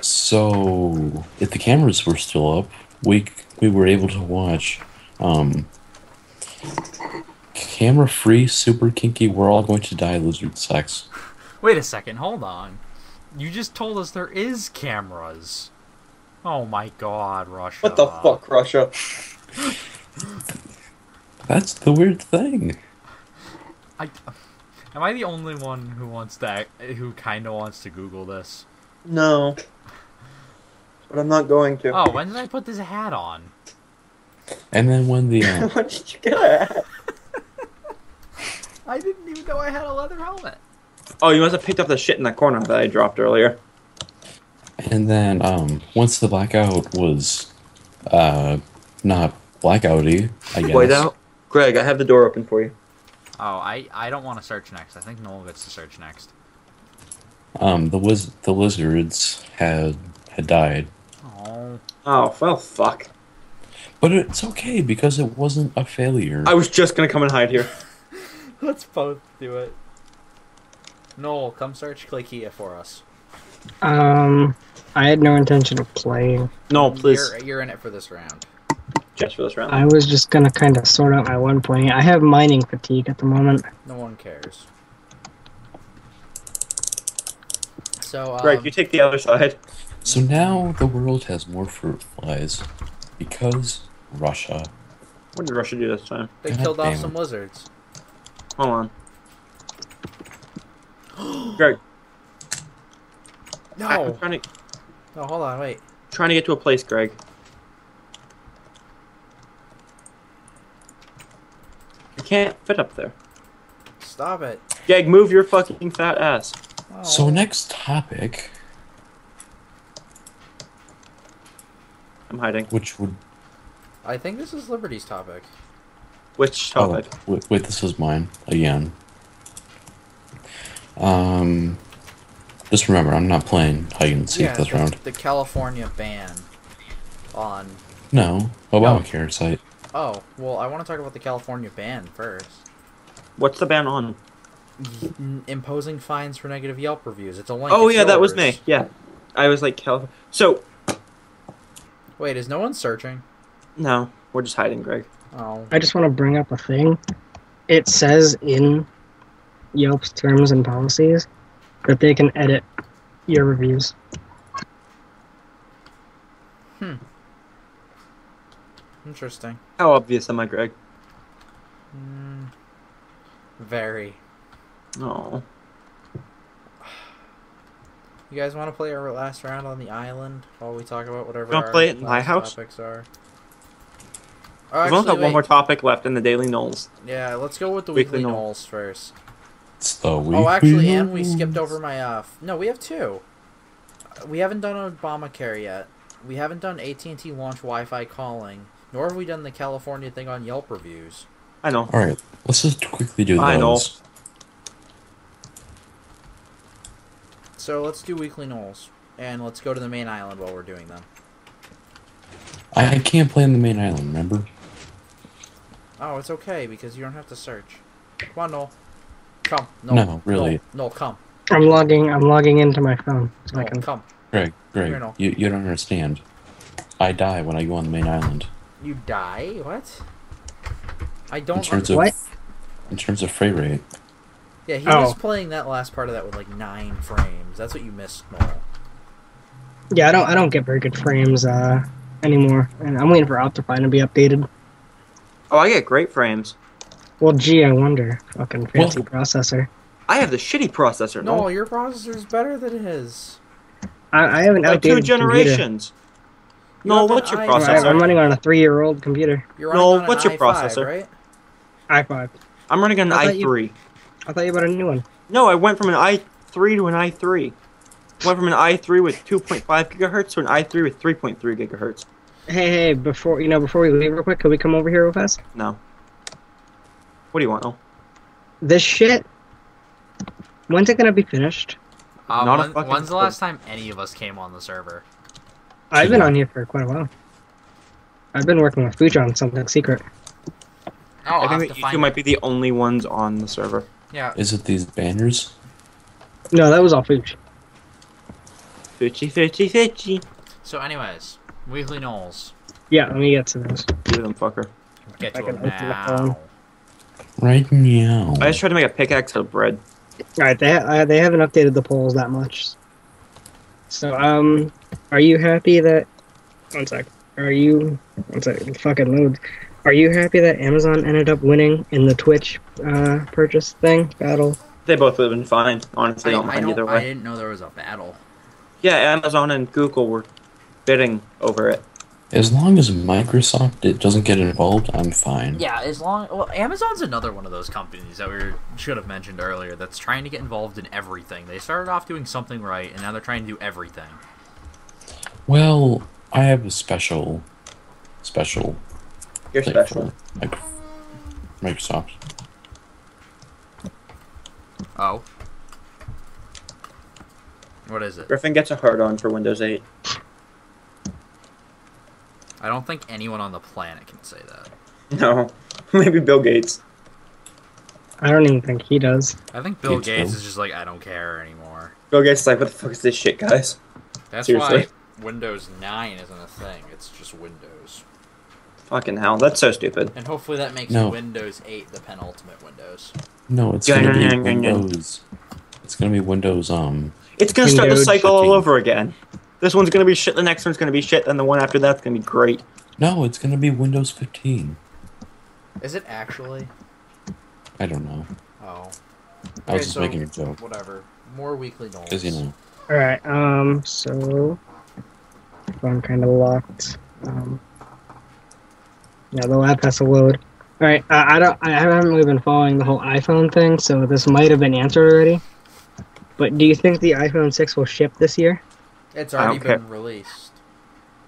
So if the cameras were still up, we we were able to watch um camera free super kinky we're all going to die lizard sex. Wait a second, hold on. You just told us there is cameras. Oh my god, Russia. What the fuck, Russia? That's the weird thing. I, am I the only one who wants that? Who kind of wants to Google this? No. But I'm not going to. Oh, when did I put this hat on? And then when the uh, what did you get at? I didn't even know I had a leather helmet. Oh, you must have picked up the shit in the corner that I dropped earlier. And then um, once the blackout was uh, not blackouty, I guess. Wait out. Greg, I have the door open for you. Oh, I, I don't want to search next. I think Noel gets to search next. Um, the wiz- the lizards had had died, Oh. Oh, well, fuck. but it's okay because it wasn't a failure. I was just gonna come and hide here. Let's both do it. Noel, come search Clickea for us. Um, I had no intention of playing. No, please. You're, you're in it for this round. Just for this round. I was just gonna kind of sort out my one point. I have mining fatigue at the moment. No one cares. So, um, Greg, you take the other side. So now the world has more fruit flies because Russia. What did Russia do this time? They God killed off damn some it. lizards. Hold on. Greg, No. I'm trying to No, hold on, wait. trying to get to a place, Greg. I can't fit up there. Stop it. Greg, move your fucking fat ass. Oh. So next topic, I'm hiding. which would I think this is Liberty's topic. Which oh, topic? wait, wait, this is mine again. Um, just remember, I'm not playing hide and seek this the, round. the California ban on. No, Obamacare site. Oh, well, I want to talk about the California ban first. What's the ban on? Imposing fines for negative Yelp reviews. It's a link. Oh it's yeah, that was me. Yeah, I was like, Cal- so Wait, is no one searching? no, we're just hiding, Greg. Oh. I just want to bring up a thing. It says in Yelp's terms and policies that they can edit your reviews. Hmm. Interesting. How obvious am I, Greg? Mm, very. Oh, You guys want to play our last round on the island while we talk about whatever Wanna our play it in my house? topics are? Oh, we've only actually, got one more topic left in the Daily Knolls. Yeah, let's go with the Weekly weekly, Knoll. Knolls first. It's the Oh, actually, and we skipped over my uh. f- No, we have two. Uh, We haven't done Obamacare yet. We haven't done AT and T launch Wi-Fi calling, nor have we done the California thing on Yelp reviews. I know. All right, let's just quickly do I know. those. So let's do weekly Knolls, and let's go to the main island while we're doing them. I I can't play on the main island. Remember? Oh, it's okay because you don't have to search. Come on, Noel. Come. No, Noel. really. Noel, Noel, come. I'm logging. I'm logging into my phone so I can. come. Greg, Greg, Here, you you don't understand. I die when I go on the main island. You die? What? I don't. In terms of What? in terms of frame rate. Yeah, he Oh. was playing that last part of that with like nine frames. That's what you missed, Noel. Yeah, I don't. I don't get very good frames uh, anymore, and I'm waiting for Optifine to be updated. Oh, I get great frames. Well, gee, I wonder. Fucking fancy Well- processor. I have the shitty processor. No, No, your processor's better than his. I, I have an like two generations. You No, what's your i- I- processor? I'm running on a three-year-old computer. You're No, on an what's your i5, processor? right? i5. I'm running on an I thought you- i3. I thought you bought a new one. No, I went from an i3 to an i3. Went from an i3 with 2.5 gigahertz to an i3 with 3.3 gigahertz. Hey, hey! Before you know, before we leave, real quick, could we come over here real fast? No. What do you want? Oh, This shit. When's it gonna be finished? Uh, Not a when- fucking when's the last time any of us came on the server? I've been on here for quite a while. I've been working with Fuji on something secret. Oh, I'll I have think that you two might be the only ones on the server. Yeah, Is it these banners? No, that was all Fuji. Fitchy, fitchy, fitchy. So, anyways, weekly Knolls. Yeah, let me get to those. Do them, fucker. Get I to can it open the now. phone. Right now. I just tried to make a pickaxe out of bread. All right, they ha- uh, they haven't updated the polls that much. So, um, are you happy that? One sec. Are you? One sec. Fucking load. Are you happy that Amazon ended up winning in the Twitch uh, purchase thing battle? They both would have been fine. Honestly, I, don't I, mind don't, either I didn't know there was a battle. Yeah, Amazon and Google were bidding over it. As long as Microsoft it doesn't get involved, I'm fine. Yeah, as long well, Amazon's another one of those companies that we should have mentioned earlier that's trying to get involved in everything. They started off doing something right, and now they're trying to do everything. Well, I have a special, special You're thing special. for Mic- Microsoft. Oh, what is it? Griffin gets a hard on for Windows 8. I don't think anyone on the planet can say that. No, maybe Bill Gates. I don't even think he does. I think Bill Gates Gates will. is just like I don't care anymore. Bill Gates is like, what the fuck is this shit, guys? That's Seriously. why Windows 9 isn't a thing. It's just Windows. Fucking hell, that's so stupid. And hopefully that makes No. Windows 8 the penultimate Windows. No, it's Yeah, gonna yeah, be yeah. Windows. It's gonna be Windows. Um, It's gonna start the cycle all over again. This one's gonna be shit, the next one's gonna be shit, and the one after that's gonna be great. No, it's gonna be Windows 15. Is it actually? I don't know. Oh. I was Okay, just so- making a joke. Whatever. More weekly knolls. Because, you know. Alright, um, so. I'm kind of locked. Um, yeah, the lab has to load. Alright, uh, I don't. I haven't really been following the whole iPhone thing, so this might have been answered already. But do you think the iPhone 6 will ship this year? It's already don't care. been released.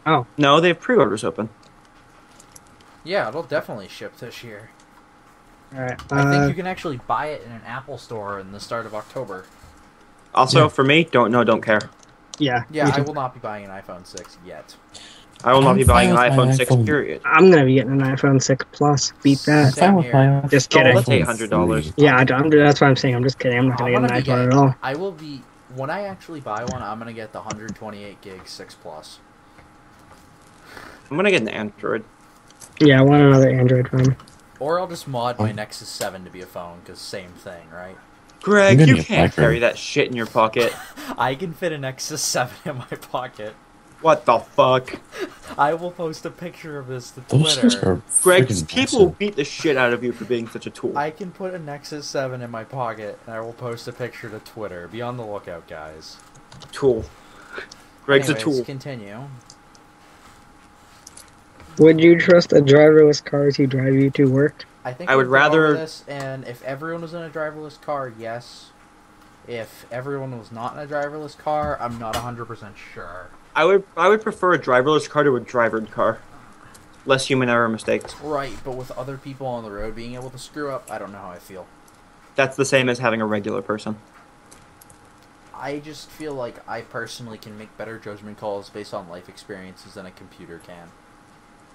Oh. No, they have pre-orders open. Yeah, it'll definitely ship this year. Alright, I uh, think you can actually buy it in an Apple store in the start of October. Also, Yeah. for me, don't know, don't care. yeah. Yeah, I will not be buying an iPhone 6 yet. I will not I'm be buying an fine with my iPhone 6, period. I'm gonna be getting an iPhone 6 Plus. Beat that. I'm fine with here. my Just kidding. that's $800. Yeah, I, am that's what I'm saying. I'm just kidding. I'm not gonna get an iPhone getting- at all. I will be when I actually buy one. I'm gonna get the 128 gig 6 Plus. I'm gonna get an Android. Yeah, I want another Android phone. Or I'll just mod my Oh. Nexus 7 to be a phone, because same thing, right? Greg, you can't carry that shit in your pocket. I can fit a Nexus 7 in my pocket. What the fuck? I will post a picture of this to Those things Twitter. are Greg, freaking people will massive. beat the shit out of you for being such a tool. I can put a Nexus 7 in my pocket, and I will post a picture to Twitter. Be on the lookout, guys. Tool. Greg's Anyways, a tool. continue. Would you trust a driverless car to drive you to work? I think I would we've gone over rather- this, and if everyone was in a driverless car, yes. If everyone was not in a driverless car, I'm not 100% sure. I would I would prefer a driverless car to a drivered car. Less human error mistakes. Right, but with other people on the road being able to screw up, I don't know how I feel. That's the same as having a regular person. I just feel like I personally can make better judgment calls based on life experiences than a computer can.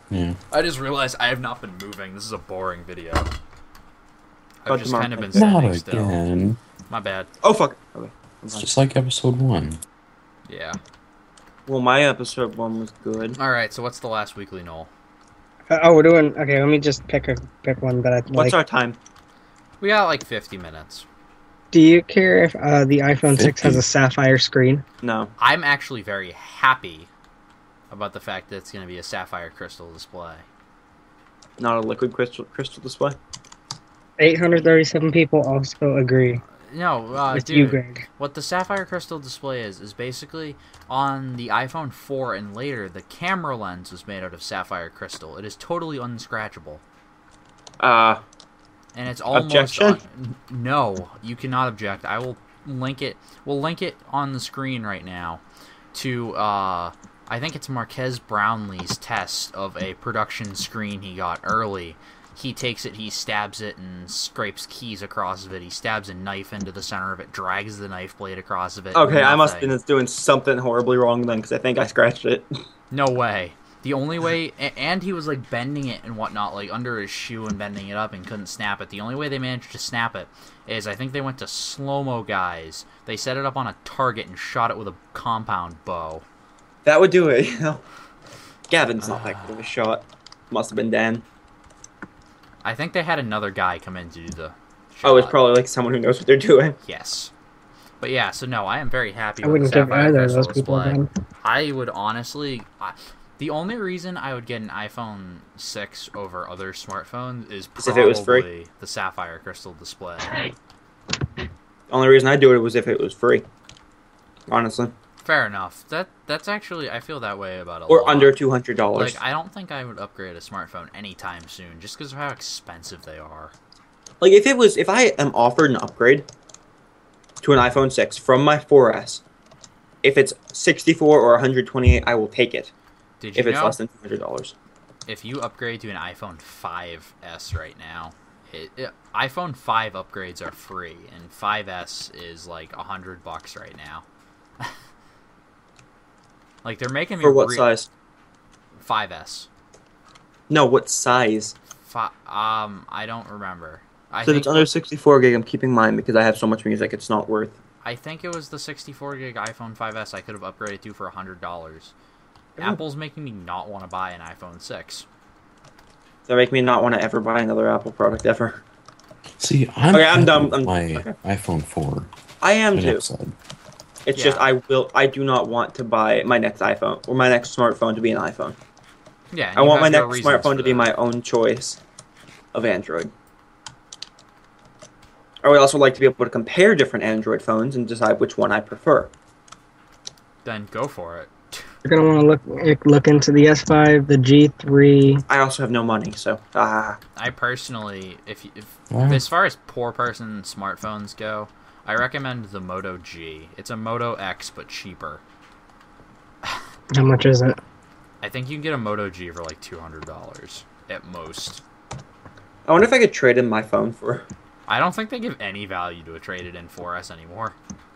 Yeah. I just realized I have not been moving. This is a boring video. I've But just kind of been Not standing still. again. My bad. Oh fuck. Okay. It's just like episode one. Yeah. Well, my episode one was good. All right. So what's the last weekly Noel? Uh, oh, we're doing. Okay, let me just pick a pick one that I like. What's our time? We got like 50 minutes. Do you care if uh, the iPhone 6 has a sapphire screen? No. I'm actually very happy about the fact that it's going to be a sapphire crystal display. Not a liquid crystal crystal display. 837 people also agree No, uh, with dude. you, Greg. What the sapphire crystal display is is basically on the iPhone 4 and later, the camera lens was made out of sapphire crystal. It is totally unscratchable, Uh, and it's almost Objection? un- no. You cannot object. I will link it. We'll link it on the screen right now to uh, I think it's Marques Brownlee's test of a production screen he got early. He takes it, he stabs it, and scrapes keys across of it. He stabs a knife into the center of it, drags the knife blade across of it. okay, I must have been doing something horribly wrong then, because I think I scratched it. No way. The only way, and he was like bending it and whatnot, like under his shoe and bending it up and couldn't snap it. The only way they managed to snap it is I think they went to slow mo guys. They set it up on a target and shot it with a compound bow. That would do it, you know. Gavin's not that ah. good of a shot. Must have been Dan. I think they had another guy come in to do the. Oh, it's probably like someone who knows what they're doing. yes. But yeah, so no, I am very happy I with wouldn't give either of those people then. I would honestly. I, the only reason I would get an iPhone 6 over other smartphones is Is probably if it was free. the Sapphire Crystal display. The only reason I do it was if it was free. Honestly. Fair enough. That that's actually I feel that way about a Or lot. under two hundred dollars. Like I don't think I would upgrade a smartphone anytime soon, just because of how expensive they are. Like if it was if I am offered an upgrade to an iPhone 6 from my 4S, if it's 64 or 128, I will take it. Did you If it's know less than $200. if you upgrade to an iPhone 5s right now, it, it- iPhone 5 upgrades are free, and 5s is like a hundred bucks right now. like they're making me For what re- size? 5s. No, what size? Fi- um, I don't remember. I So if think it's under 64 gig, I'm keeping mine because I have so much music. It's not worth. I think it was the 64 gig iPhone 5s I could have upgraded to for hundred dollars. Apple's making me not want to buy an iPhone 6. That make me not want to ever buy another Apple product ever. See, I'm, Okay, I'm happy done. I'm- my okay. iPhone 4. I am too. next side. It's just I will. I do not want to buy my next iPhone or my next smartphone to be an iPhone. Yeah. I want my have next smartphone to be my own choice of Android. I would also like to be able to compare different Android phones and decide which one I prefer. Then go for it. You're gonna want to look look into the S5, the G3. I also have no money, so ah. I personally, if if Wow. as far as poor person smartphones go, I recommend the Moto G. It's a Moto X but cheaper. How much is it? I think you can get a Moto G for like two hundred dollars at most. I wonder if I could trade in my phone for I don't think they give any value to a traded in 4S anymore.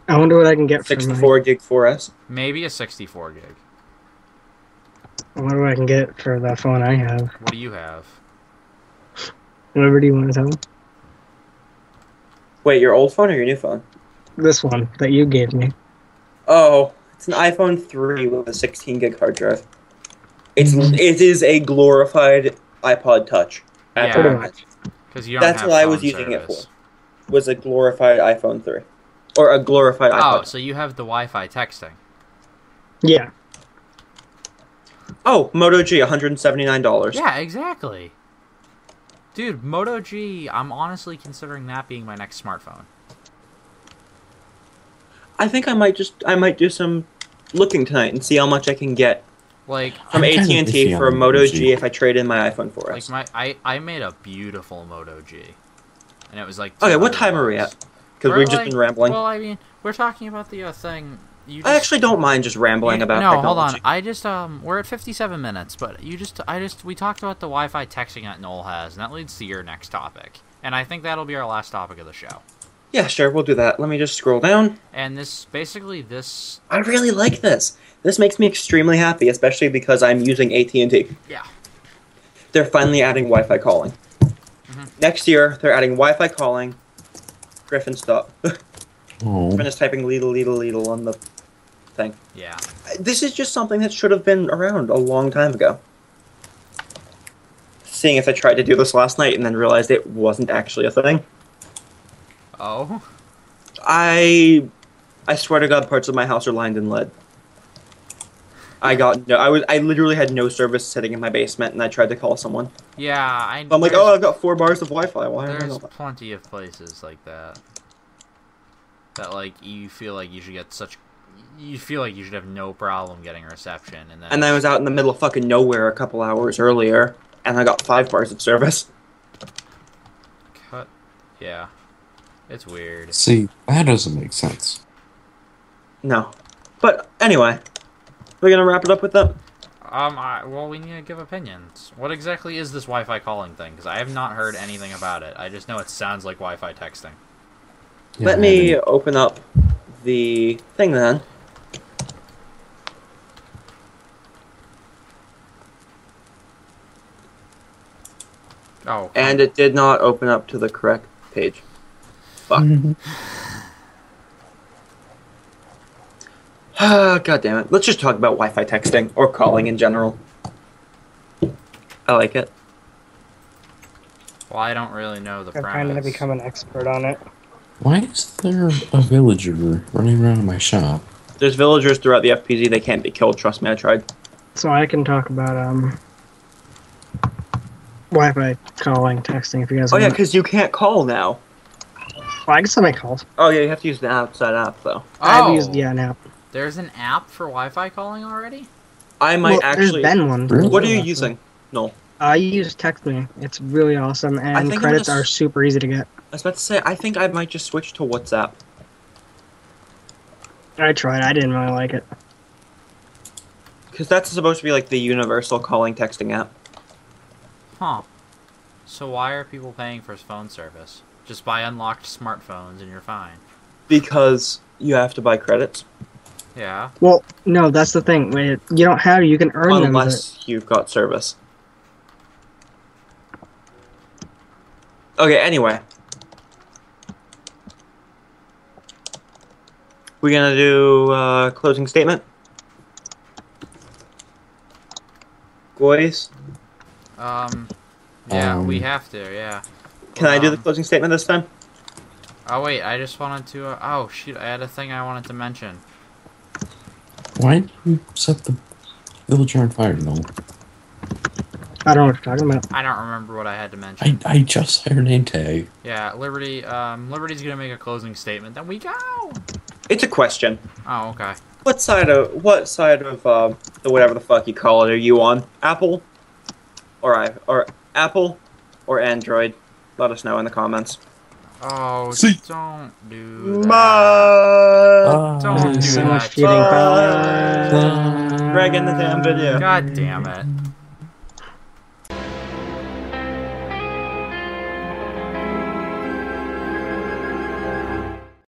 I wonder what I can get for my. 64 gig 4S. Maybe a 64 gig. I wonder what I can get for the phone I have. What do you have? Whatever do you want to tell? Wait, your old phone or your new phone? This one that you gave me. Oh, it's an iPhone 3 with a 16 gig hard drive. It's mm-hmm. it is a glorified iPod Touch. Yeah. Pretty much. Because you don't That's have what I was phone using it for. Was a glorified iPhone 3 or a glorified Oh, so you have the Wi-Fi texting. Yeah. Oh, Moto G, 179 dollars. Yeah, exactly. Dude, Moto G, I'm honestly considering that being my next smartphone. I think I might just I might do some looking tonight and see how much I can get Like, from I'm AT and T for a Moto Moto G G. if I trade in my iPhone 4S. like my I I made a beautiful Moto G, and it was like. okay, what 200 time are we at? Because We're we've just like- been rambling. Well, I mean, we're talking about the uh, thing. You I actually don't mind just rambling you- about no, technology. hold on. I just um, we're at 57 minutes, but you just I just we talked about the Wi-Fi texting that Noel has, and that leads to your next topic, and I think that'll be our last topic of the show. Yeah, sure, we'll do that. Let me just scroll down. And this basically this I really like this. This makes me extremely happy, especially because I'm using AT and T. yeah They're finally adding Wi-Fi calling. Mm-hmm. Next year, they're adding Wi-Fi calling. Griffin, stop. Oh, Griffin is typing "leedle leedle leedle" on the thing. yeah This is just something that should have been around a long time ago. Seeing if I tried to do this last night and then realized it wasn't actually a thing. oh I, I swear to God, parts of my house are lined in lead. I got no. I was. I literally had no service sitting in my basement, and I tried to call someone. yeah I. I'm like, oh, I've got four bars of Wi-Fi. Why? am There's plenty of places like that. That like you feel like you should get such. You feel like you should have no problem getting reception, and then. And I was out in the middle of fucking nowhere a couple hours earlier, and I got five bars of service. cut. Yeah, it's weird. see, that doesn't make sense. No, but anyway, we're gonna wrap it up with that. Um, I, well, we need to give opinions. What exactly is this Wi-Fi calling thing? Because I have not heard anything about it. I just know it sounds like Wi-Fi texting. Yeah, Let me open up the thing then. Oh, And it did not open up to the correct page. Fuck. Ah, God damn it. Let's just talk about Wi Fi texting or calling in general. I like it. well, I don't really know the I'm trying to become an expert on it. Why is there a villager running around in my shop? There's villagers throughout the FPZ. They can't be killed. Trust me, I tried. So I can talk about um Wi-Fi calling, texting if you guys Oh, yeah, because you can't call now. Well, I can still make calls. Oh, yeah, you have to use the outside app, though. I've Oh, used yeah now. there's an app for Wi-Fi calling already. I might well, actually. there's been one. Really? What are you using? No. I use TextMe. It's really awesome, and credits gonna are super easy to get. I was about to say, I think I might just switch to WhatsApp. I tried. I didn't really like it. Because that's supposed to be like the universal calling texting app. Huh. So why are people paying for phone service? Just buy unlocked smartphones and you're fine. Because you have to buy credits. Yeah. Well, no, that's the thing. Wait, You don't have. You can earn them. but- Unless you've got service. Okay, anyway. We're gonna do uh, closing statement. Boys, Um. Yeah, Um, we have to. Yeah. can I do the Um, closing statement this time? Oh wait, I just wanted to. Uh, oh shoot, I had a thing I wanted to mention. Why did you set the villager on fire, no? I don't know what you're talking about. I don't remember what I had to mention. I, I just saw your name tag. Yeah, Liberty. Um, Liberty's gonna make a closing statement. Then we go. It's a question. Oh, okay. What side of what side of uh, the whatever the fuck you call it are you on? Apple, or I or Apple, or Android? Let us know in the comments. Oh, See. don't do that. Bye. Don't do so that. much cheating. Bye. Bye. Greg in the damn video. God damn it.